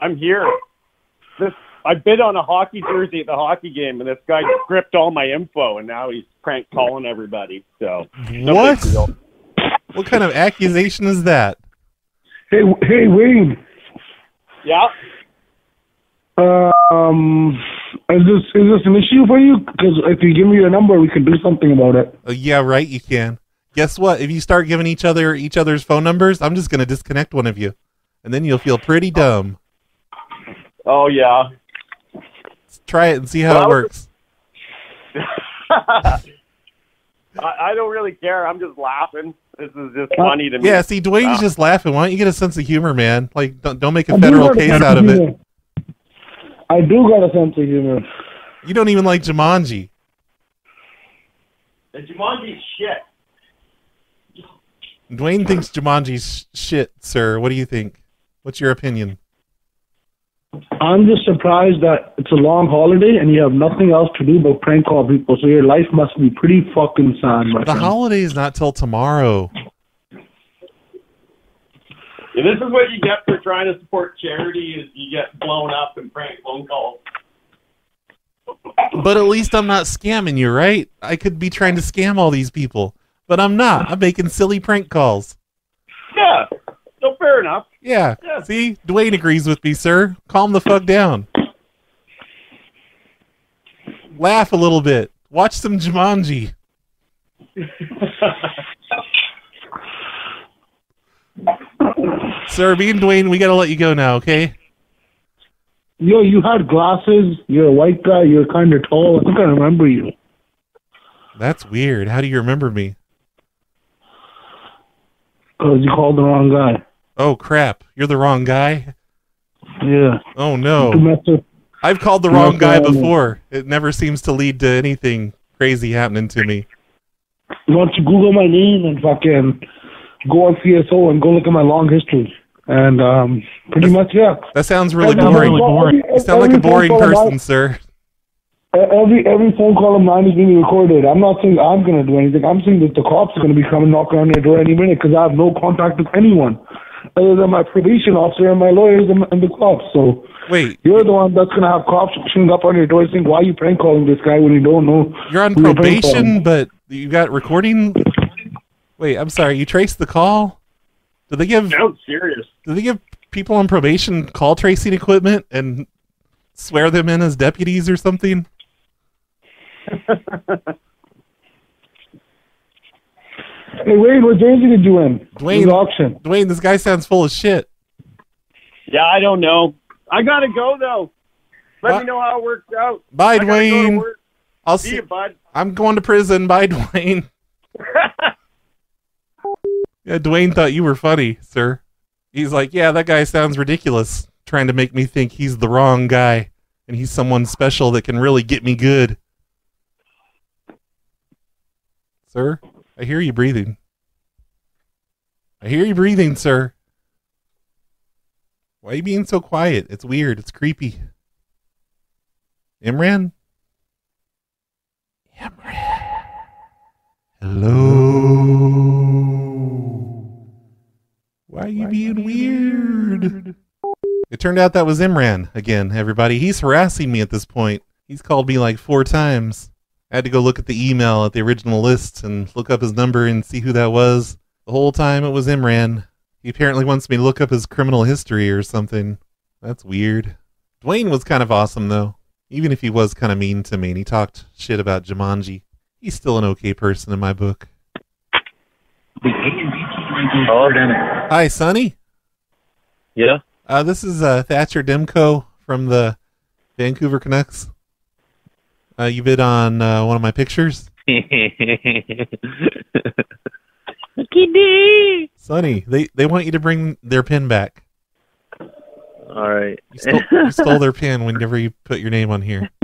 I'm here. This I bid on a hockey jersey at the hockey game, and this guy gripped all my info, and now he's prank calling everybody. So no What? What kind of accusation is that? Hey, hey, Wayne. Yeah. Uh, um, is this is this an issue for you? Because if you give me your number, we can do something about it. Uh, yeah, right. You can. Guess what? If you start giving each other each other's phone numbers, I'm just gonna disconnect one of you, and then you'll feel pretty dumb. Oh yeah. Let's Try it and see how Well, it works. <laughs> I, I don't really care. I'm just laughing. This is just funny to me. Yeah, see, Dwayne's Uh, just laughing. Why don't you get a sense of humor, man? Like, don't, don't make a I federal got a case out of it. I do got a sense of humor. You don't even like Jumanji. The Jumanji's shit. Dwayne thinks Jumanji's shit, sir. What do you think? What's your opinion? I'm just surprised that it's a long holiday and you have nothing else to do but prank call people. So your life must be pretty fucking sad, my The friend. holiday is not till tomorrow. And this is what you get for trying to support charity: is you get blown up and prank phone calls. But at least I'm not scamming you, right? I could be trying to scam all these people, but I'm not. I'm making silly prank calls. Yeah. So fair enough. Yeah. yeah. See, Dwayne agrees with me, sir. Calm the fuck down. Laugh a little bit. Watch some Jumanji. <laughs> Sir, me and Dwayne, we gotta let you go now, okay? Yo, you had glasses. You're a white guy. You're kind of tall. I think I remember you. That's weird. How do you remember me? Because you called the wrong guy. Oh crap, you're the wrong guy. Yeah. Oh no. I've called the wrong guy before. It never seems to lead to anything crazy happening to me. Why don't you Google my name and fucking go on CSO and go look at my long history. And um, pretty much, yeah. That sounds really Every- boring. every- You sound like a boring person, sir. E- Every every phone call of mine is being recorded. I'm not saying I'm going to do anything. I'm saying that the cops are going to be coming knocking on your door any minute because I have no contact with anyone other than my probation officer and my lawyers and, and the cops. So wait, you're the one that's going to have cops showing up on your door saying, "Why are you prank calling this guy when you don't know?" You're on who you're probation, but you got recording. Wait, I'm sorry. You traced the call. Did they give? Sounds serious. Did they give people on probation call tracing equipment and swear them in as deputies or something? Hey Wade, what jersey did you win? Dwayne, auction. Dwayne, this guy sounds full of shit. Yeah, I don't know. I gotta go though. Let Bye- me know how it works out. Bye, I gotta go Dwayne. I'll see see- you, bud. I'm going to prison. Bye, <laughs> Dwayne. <laughs> Yeah, Dwayne thought you were funny, sir. He's like, yeah, that guy sounds ridiculous, trying to make me think he's the wrong guy, and he's someone special that can really get me good. Sir, I hear you breathing. I hear you breathing, sir. Why are you being so quiet? It's weird. It's creepy. Imran? Imran. Hello. Why are you being weird? It turned out that was Imran again, everybody. He's harassing me at this point. He's called me like four times. I had to go look at the email at the original list and look up his number and see who that was. The whole time it was Imran. He apparently wants me to look up his criminal history or something. That's weird. Dwayne was kind of awesome though. Even if he was kind of mean to me and he talked shit about Jumanji, he's still an okay person in my book. Hi, Sonny. Yeah. Uh, this is uh, Thatcher Demko from the Vancouver Canucks. Uh, you bid on uh, one of my pictures. <laughs> Sonny, they, they want you to bring their pin back. All right. You stole, you stole their pin whenever you put your name on here. <laughs>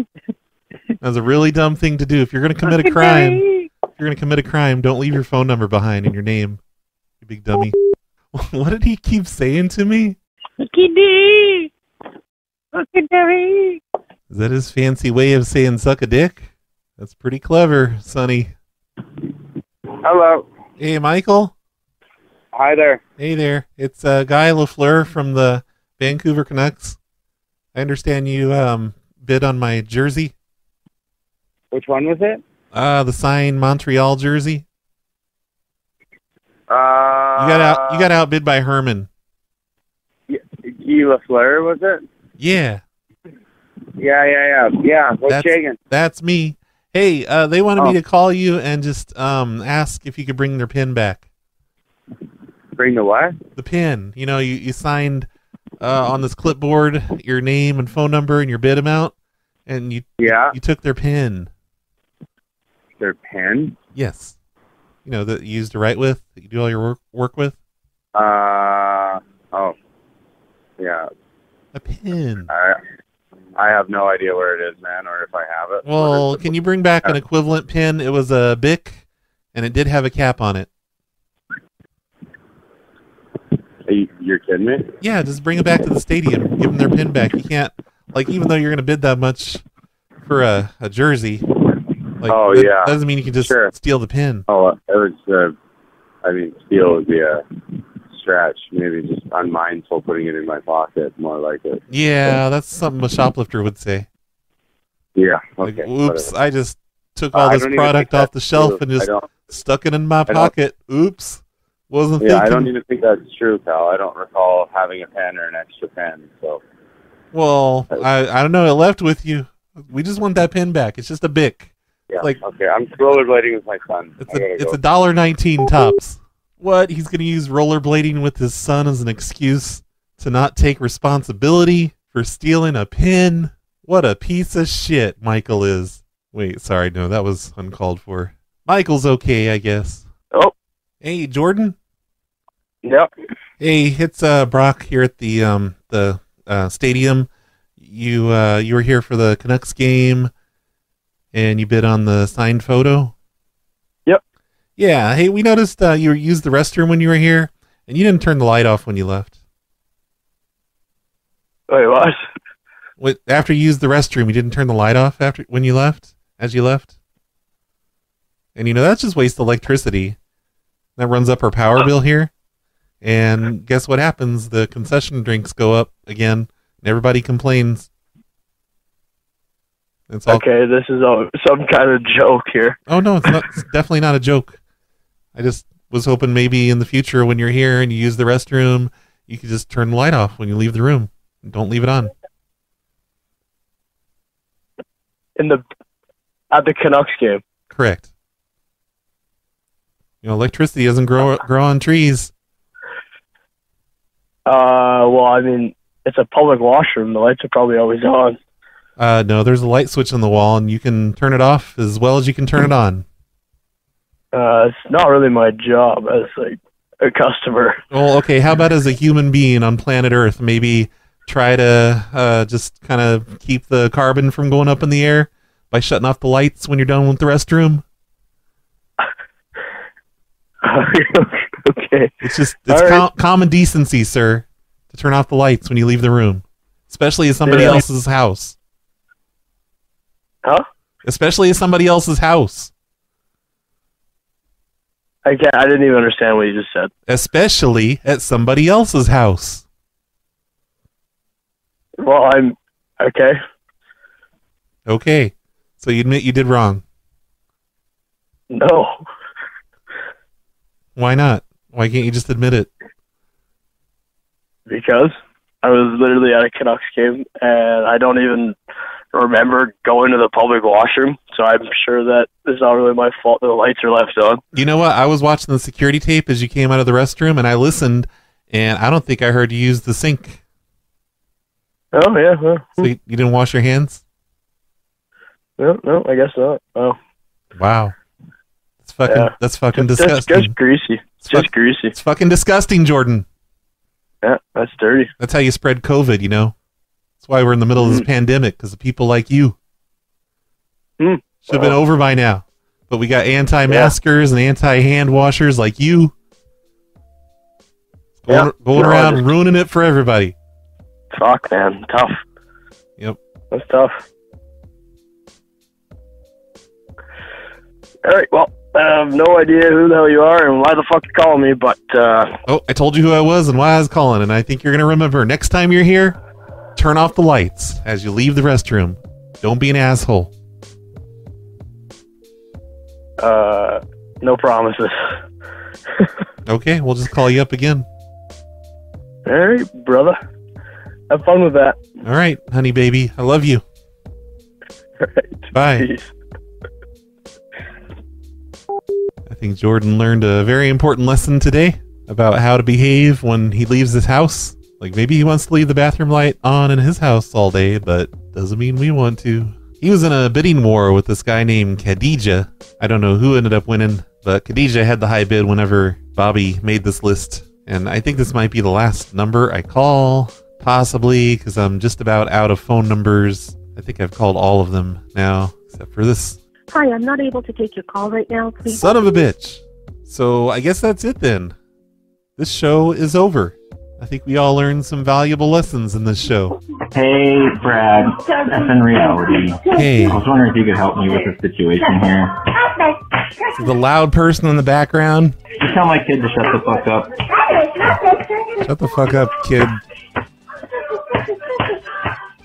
That was a really dumb thing to do. If you're going to commit a crime, if you're going to commit a crime, don't leave your phone number behind in your name. You big dummy. <laughs> what did he keep saying to me? Is that his fancy way of saying suck a dick? That's pretty clever, Sonny. Hello. Hey, Michael. Hi there. Hey there. It's uh, Guy Lafleur from the Vancouver Canucks. I understand you um, bid on my jersey. Which one was it? Uh, the signed Montreal jersey. Uh, You got out. You got outbid by Herman. Guy Lafleur, was it? Yeah, Yeah, yeah, yeah. Yeah, what's that's shaking? that's me. Hey, uh, they wanted Oh. me to call you and just um ask if you could bring their pin back. Bring the what? The pin. You know, you you signed uh, on this clipboard your name and phone number and your bid amount, and you Yeah. you took their pin. Their pen? Yes. You know that you use to write with, that you do all your work work with. Uh, oh. Yeah. A pin. I, I have no idea where it is, man, or if I have it. Well, can you bring back an equivalent pin? It was a Bic, and it did have a cap on it. Are you, you're kidding me? Yeah, just bring it back to the stadium. Give them their pin back. You can't, like, even though you're going to bid that much for a, a jersey, like, Oh, that yeah. doesn't mean you can just steal the pin. Oh, it was, uh, I mean, steal would be a stretch. Maybe just unmindful putting it in my pocket, more like it. Yeah, that's something a shoplifter would say. Yeah. Like, oops, whatever. I just took Uh, all I this product off the shelf true. and just stuck it in my pocket. Oops. Wasn't Yeah, I don't even think that's true, pal. I don't recall having a pen or an extra pen. So Well, I, I don't know. It left with you. We just want that pen back. It's just a bic. yeah. Like- okay, I'm rollerblading with my son. It's a it's go. a dollar nineteen tops. What? He's gonna use rollerblading with his son as an excuse to not take responsibility for stealing a pin? What a piece of shit Michael is. Wait, sorry, no, that was uncalled for. Michael's okay, I guess. Oh. Hey, Jordan. Yep. Hey, it's uh Brock here at the um the uh stadium. You uh you were here for the Canucks game and you bid on the signed photo? Yeah, hey, we noticed uh you used the restroom when you were here and you didn't turn the light off when you left. Wait, what? What after you used the restroom, you didn't turn the light off after when you left? As you left? And you know that's just waste electricity. That runs up our power bill here. And guess what happens? The concession drinks go up again, and everybody complains. It's all Okay, this is a, some kind of joke here. Oh no, it's not. It's definitely not a joke. I just was hoping maybe in the future when you're here and you use the restroom, you could just turn the light off when you leave the room. Don't leave it on. In the at the Canucks game. Correct. You know, electricity doesn't grow grow on trees. Uh, well, I mean, it's a public washroom. The lights are probably always on. Uh, no, there's a light switch on the wall, and you can turn it off as well as you can turn it on. Uh, it's not really my job as like a customer. Well, okay. How about as a human being on planet Earth, maybe try to uh, just kind of keep the carbon from going up in the air by shutting off the lights when you're done with the restroom. <laughs> okay. It's just it's right. com- common decency, sir, to turn off the lights when you leave the room, especially at somebody Yeah. else's house. Huh? Especially at somebody else's house. I can't. I didn't even understand what you just said. Especially at somebody else's house. Well, I'm okay. Okay. So you admit you did wrong. No, Why not? Why can't you just admit it? because I was literally at a Canucks game and I don't even remember going to the public washroom. So I'm sure that it's not really my fault that the lights are left on. You know what? I was watching the security tape as you came out of the restroom and I listened and I don't think I heard you use the sink. Oh yeah, well, So hmm. you, you didn't wash your hands? no, no, I guess not. Oh, Wow. That's fucking Yeah. that's fucking Just- just- disgusting. just greasy. It's Just fuck- greasy. It's fucking disgusting, Jordan. yeah, that's dirty. That's how you spread COVID, you know. That's why we're in the middle of this pandemic because of people like you. Hmm. Should have been over by now. But we got anti-maskers and anti-hand washers like you. Going, Yeah. going No, around just- ruining it for everybody. Fuck, man, tough. Yep. That's tough. All right, well, I have no idea who the hell you are and why the fuck you calling me, but uh, Oh, I told you who I was and why I was calling, and I think you're gonna remember. Next time you're here, turn off the lights as you leave the restroom. Don't be an asshole. uh, no promises. <laughs> Okay, we'll just call you up again. All right, brother. Have fun with that. All right, honey baby, I love you. Bye. I think Jordan learned a very important lesson today about how to behave when he leaves his house. Like maybe he wants to leave the bathroom light on in his house all day, but doesn't mean we want to. He was in a bidding war with this guy named Khadija. I don't know who ended up winning, but Khadija had the high bid whenever Bobby made this list. And I think this might be the last number I call, possibly, because I'm just about out of phone numbers. I think I've called all of them now, except for this Hi, I'm not able to take your call right now. Please. Son of a bitch. So I guess that's it then. This show is over. I think we all learned some valuable lessons in this show. Hey, Brad. That's in reality. Hey. I was wondering if you could help me with the situation here. So the loud person in the background. Just tell my kid to shut the fuck up. Shut the fuck up, kid.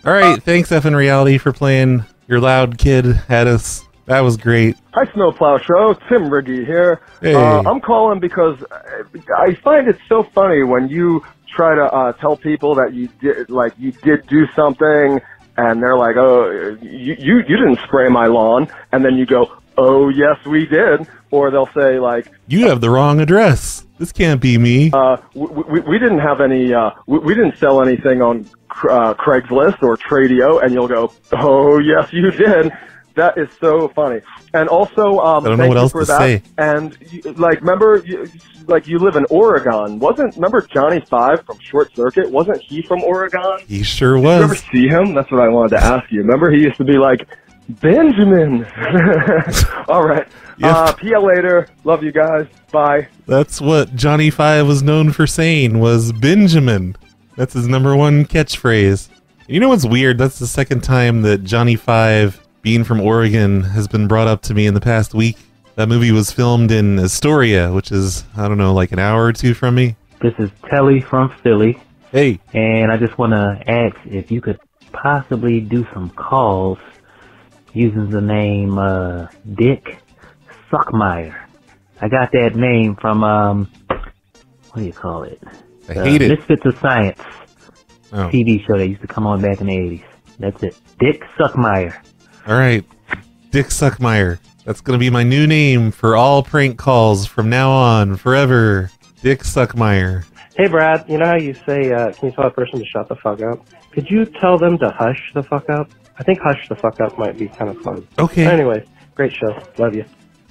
All right, thanks, F in Reality, for playing Your loud kid had us. That was great. Hi, Snowplow Show. Tim Riggy here. Hey. Uh, I'm calling because uh, I find it so funny when you try to uh, tell people that you did, like, you did do something, and they're like, "Oh, you you, you didn't spray my lawn," and then you go, "Oh, yes, we did," or they'll say like, You have the wrong address. This can't be me. uh, we, we, we didn't have any, uh, we, we didn't sell anything on uh, Craigslist or Tradio, and you'll go, oh yes, you did. That is so funny. And also, um, I don't know what else to that. say. And like, remember, you, like you live in Oregon, wasn't? Remember Johnny Five from Short Circuit? Wasn't he from Oregon? He sure Did you ever see him? That's what I wanted to ask you. Remember, he used to be like Benjamin. <laughs> All right. <laughs> Uh, see you later. Love you guys. Bye. That's what Johnny Five was known for saying was Benjamin. That's his number one catchphrase. You know what's weird? That's the second time that Johnny Five, being from Oregon, has been brought up to me in the past week. That movie was filmed in Astoria, which is, I don't know, like an hour or two from me. This is Telly from Philly. Hey. And I just want to ask if you could possibly do some calls using the name uh, Dick Suckmeyer. I got that name from, um, what do you call it? I hate it. Misfits of Science Oh. TV show that used to come on back in the 80s. That's it. Dick Suckmeyer. All right, Dick Suckmeyer. That's gonna be my new name for all prank calls from now on, forever. Dick Suckmeyer. Hey, Brad, you know how you say, uh, can you tell a person to shut the fuck up? Could you tell them to hush the fuck up? I think hush the fuck up might be kind of fun. Okay. Anyway, great show. Love you.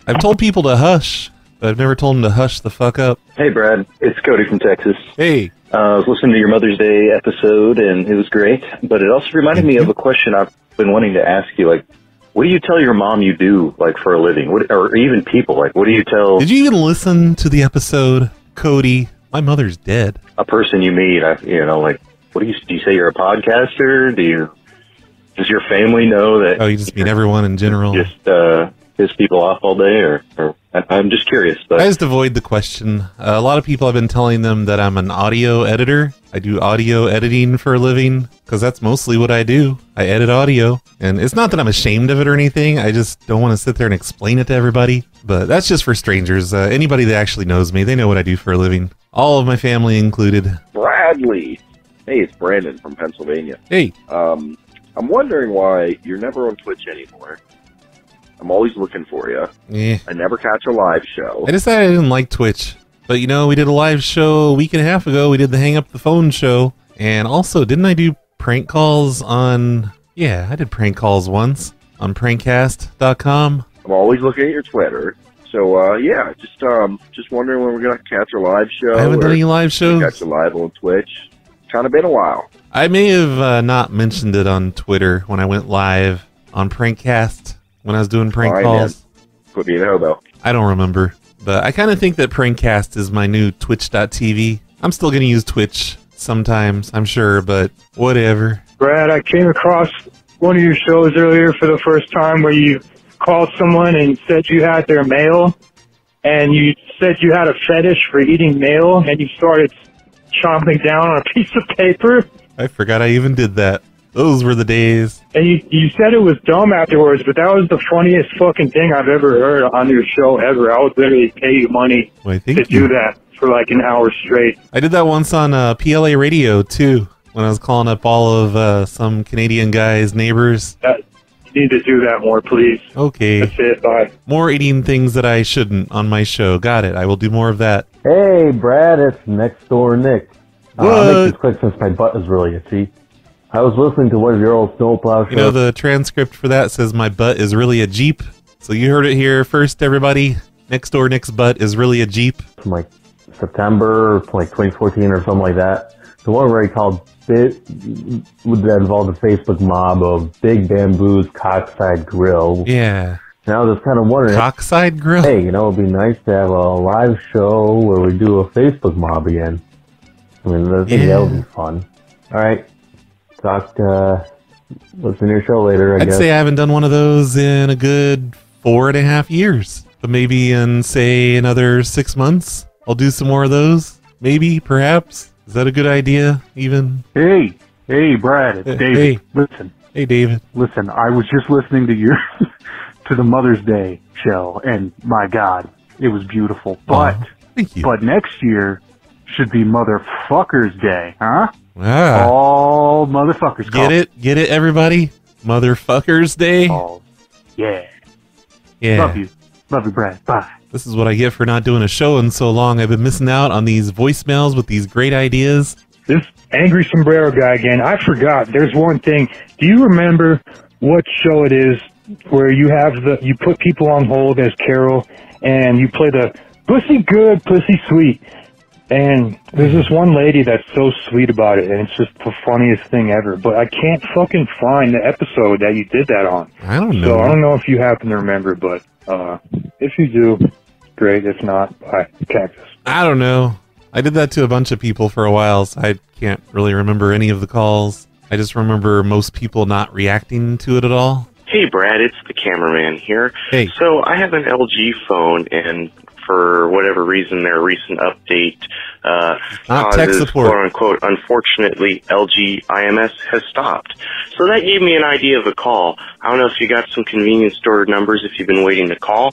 I've told people to hush, but I've never told them to hush the fuck up. Hey, Brad. It's Cody from Texas. Hey. Uh, I was listening to your Mother's Day episode, and it was great. But it also reminded me of a question I've been wanting to ask you. Like, what do you tell your mom you do, like, for a living? What, or even people? Like, what do you tell Did you even listen to the episode, Cody? My mother's dead. a person you meet? I, you know, like, what do you do? You say you're a podcaster? Do you? Does your family know that? Oh, you just mean everyone in general. Just uh, piss people off all day, or, or I'm just curious. But I just avoid the question. Uh, a lot of people have been telling them that I'm an audio editor. I do audio editing for a living because that's mostly what I do. I edit audio. And it's not that I'm ashamed of it or anything. I just don't want to sit there and explain it to everybody. But that's just for strangers. Uh, anybody that actually knows me, they know what I do for a living. All of my family included. Bradley. Hey, it's Brandon from Pennsylvania. Hey. Um, I'm wondering why you're never on Twitch anymore. I'm always looking for you. Yeah. I never catch a live show. I decided I didn't like Twitch. But you know, we did a live show a week and a half ago. We did the Hang Up the Phone show. And also, didn't I do prank calls on. Yeah, I did prank calls once on prankcast.com. I'm always looking at your Twitter. So uh, yeah, just um, just wondering when we're gonna catch a live show. I haven't done any live shows. Catch a live on Twitch. Kind of been a while. I may have uh, not mentioned it on Twitter when I went live on Prankcast when I was doing prank calls. man. Quit being a hobo. I don't remember. But I kind of think that Prankcast is my new Twitch.tv. I'm still going to use Twitch sometimes, I'm sure, but whatever. Brad, I came across one of your shows earlier for the first time where you called someone and said you had their mail, and you said you had a fetish for eating mail, and you started chomping down on a <laughs> piece of paper, I forgot I even did that. Those were the days. and you you said it was dumb afterwards, but that was the funniest fucking thing I've ever heard on your show ever. I would literally pay you money Why, to thank do that for like an hour straight. I did that once on uh, PLA radio, too, when I was calling up all of uh, some Canadian guys' neighbors. That, you need to do that more, please. Okay. That's it. Bye. More eating things that I shouldn't on my show. Got it. I will do more of that. Hey, Brad, it's next door Nick. Uh, I'll make this quick since my butt is really itchy. I was listening to one of your old snowplow shows. You know, the transcript for that says my butt is really a Jeep. So you heard it here first, everybody. Next door Nick's butt is really a Jeep. from like September, like 2014 or something like that. The one where he called bit that involved a Facebook mob of Big Bamboo's Cockside Grill. Yeah. And I was just kind of wondering. Cockside Grill? Hey, you know, it'd be nice to have a live show where we do a Facebook mob again. I mean, Yeah. that would be fun. All right. Talk, uh, listen to your show later, I I'd guess. say I haven't done one of those in a good four and a half years. But maybe in, say, another six months, I'll do some more of those. Maybe, perhaps. Is that a good idea, even? Hey, hey, Brad, it's Hey, David. hey. Listen, Hey, David. Listen, I was just listening to your <laughs> to the Mother's Day show, and my God, it was beautiful. But thank you. but next year should be Motherfuckers Day, huh? Ah. All motherfuckers. Get it? Get it, everybody? Motherfuckers Day? Yeah. Yeah. Love you. Love you, Brad. Bye. This is what I get for not doing a show in so long. I've been missing out on these voicemails with these great ideas. This angry sombrero guy again. I forgot. There's one thing. Do you remember what show it is where you have the you put people on hold as Carol and you play the pussy good, pussy sweet. And there's this one lady that's so sweet about it, and it's just the funniest thing ever. But I can't fucking find the episode that you did that on. I don't know. So. I don't know if you happen to remember, but uh, if you do, great. If not, bye. Cactus. I don't know. I did that to a bunch of people for a while, so I can't really remember any of the calls. I just remember most people not reacting to it at all. Hey, Brad, it's the cameraman here. Hey. So I have an LG phone, and for whatever reason, their recent update uh, Not tech causes, support. quote unquote, unfortunately, LG IMS has stopped. So that gave me an idea of a call. I don't know if you got some convenience store numbers if you've been waiting to call,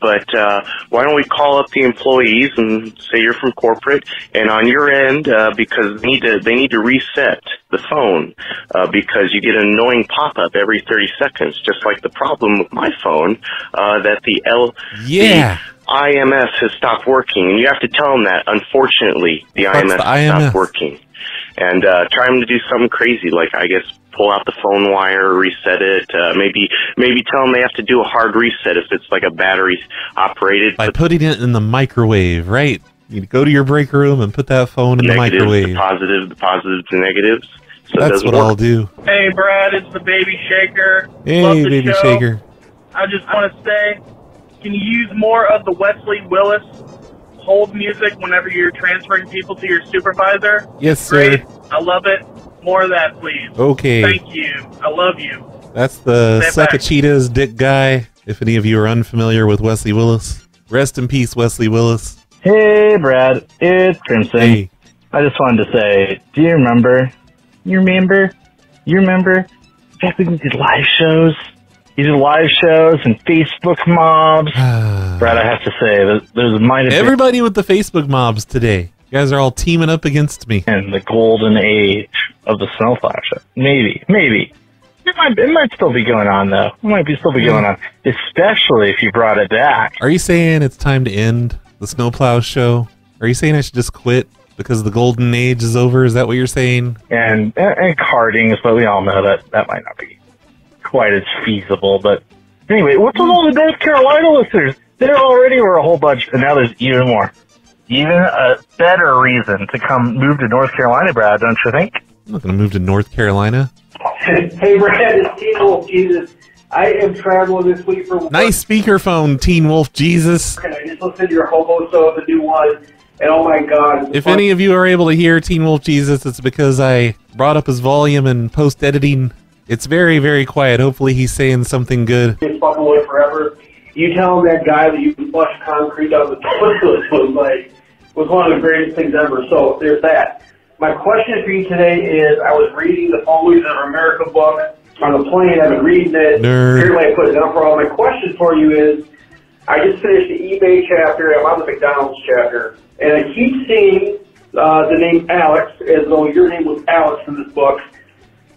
but uh, why don't we call up the employees and say you're from corporate, and on your end, uh, because they need to they need to reset the phone uh, because you get an annoying pop up every 30 seconds, just like the problem with my phone uh, that the L Yeah. the IMS has stopped working, and you have to tell them that. Unfortunately, the What's IMS the has IMS? stopped working, and uh, try them to do something crazy, like I guess pull out the phone wire, reset it. Uh, maybe maybe tell them they have to do a hard reset if it's like a battery operated. By putting it in the microwave, right? You go to your break room and put that phone in the negatives, the microwave. positive, the positives, the negatives. So That's what work. I'll do. Hey, Brad, it's the Baby Shaker. Love Hey, the baby show. shaker. I just want to say, can you use more of the Wesley Willis hold music whenever you're transferring people to your supervisor? Yes, sir. Great. I love it. More of that, please. Okay. Thank you. I love you. That's the Stay a cheetahs dick guy. If any of you are unfamiliar with Wesley Willis, rest in peace, Wesley Willis. Hey, Brad. It's Crimson. Hey. I just wanted to say, do you remember? You remember? You remember? Back when you did live shows? You did live shows and Facebook mobs. <sighs> Brad, I have to say, there's might have been Everybody with the Facebook mobs today. You guys are all teaming up against me. And the golden age of the Snowplow show. Maybe, maybe. It might, it might still be going on, though. It might be still be hmm. going on, especially if you brought it back. Are you saying it's time to end the Snowplow show? Are you saying I should just quit because the golden age is over? Is that what you're saying? and and, and cardings, but we all know that that might not be quite as feasible. But anyway, what's with all the North Carolina listeners? There already were a whole bunch, and now there's even more. Even a better reason to come move to North Carolina, Brad, don't you think? I'm not going to move to North Carolina. <laughs> hey, Brad, it's Teen Wolf Jesus. I am traveling this week for work, Nice speakerphone, Teen Wolf Jesus. and I just listened to your hobo show, the new one, and oh my god. If any of you are able to hear Teen Wolf Jesus, it's because I brought up his volume and post editing. It's very, very quiet. Hopefully, he's saying something good. It's fucking away forever. You tell him that guy that you flush concrete down the toilet <laughs> was like was one of the greatest things ever. So there's that. My question for you today is: I was reading the Always of America book on the plane. I've been reading it. Nerd. Apparently, I put it down for all. My question for you is: I just finished the eBay chapter. I'm on the McDonald's chapter, and I keep seeing uh, the name Alex as though your name was Alex in this book.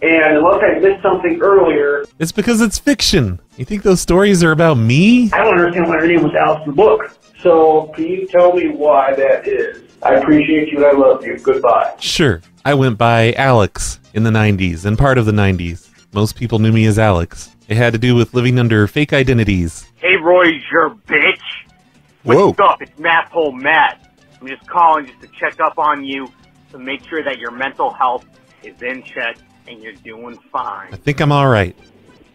And unless I missed something earlier, It's because it's fiction. You think those stories are about me? I don't understand why her name was Alex in the book. So can you tell me why that is? I appreciate you and I love you. Goodbye. Sure. I went by Alex in the 90s and part of the 90s. Most people knew me as Alex. It had to do with living under fake identities. Hey, Roy, you're a bitch. Whoa. What's up? It's Matt Hole Matt. I'm just calling just to check up on you to make sure that your mental health is in check and you're doing fine. I think I'm alright.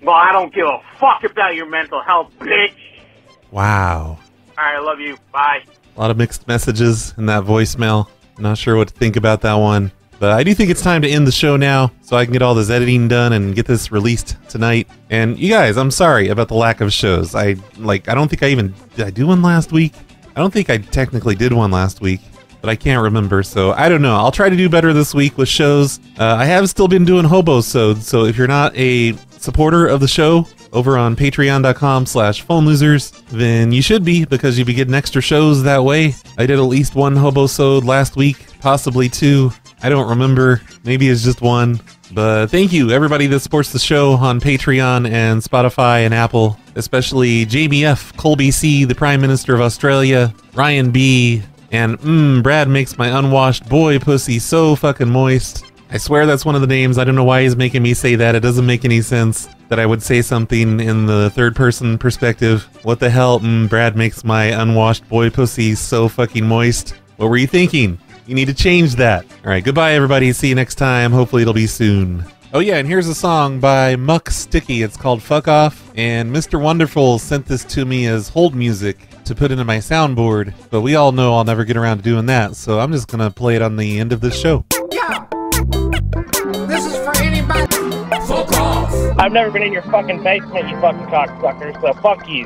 Well, I don't give a fuck about your mental health, bitch. Wow. Alright, I love you. Bye. A lot of mixed messages in that voicemail. Not sure what to think about that one. But I do think it's time to end the show now so I can get all this editing done and get this released tonight. And you guys, I'm sorry about the lack of shows. I like I don't think I even did I do one last week? I don't think I technically did one last week. But I can't remember. So I don't know. I'll try to do better this week with shows. Uh, I have still been doing hobo sods, so if you're not a supporter of the show over on patreon.com slash phone losers, then you should be because you'll be getting extra shows that way. I did at least one hobo sode last week, possibly two. I don't remember. Maybe it's just one. But thank you, everybody that supports the show on Patreon and Spotify and Apple, especially Jamie F, Colby C, the Prime Minister of Australia, Ryan B, and mmm, Brad makes my unwashed boy pussy so fucking moist. I swear that's one of the names. I don't know why he's making me say that. It doesn't make any sense that I would say something in the third person perspective. What the hell? Mm, Brad makes my unwashed boy pussy so fucking moist. What were you thinking? You need to change that. All right, goodbye, everybody. See you next time. Hopefully, it'll be soon. Oh, yeah, and here's a song by Muck Sticky. It's called Fuck Off. And Mr. Wonderful sent this to me as hold music to put into my soundboard. But we all know I'll never get around to doing that, so I'm just going to play it on the end of this show. Yeah. This is for anybody. Fuck off. I've never been in your fucking basement, you fucking cocksucker, so fuck you.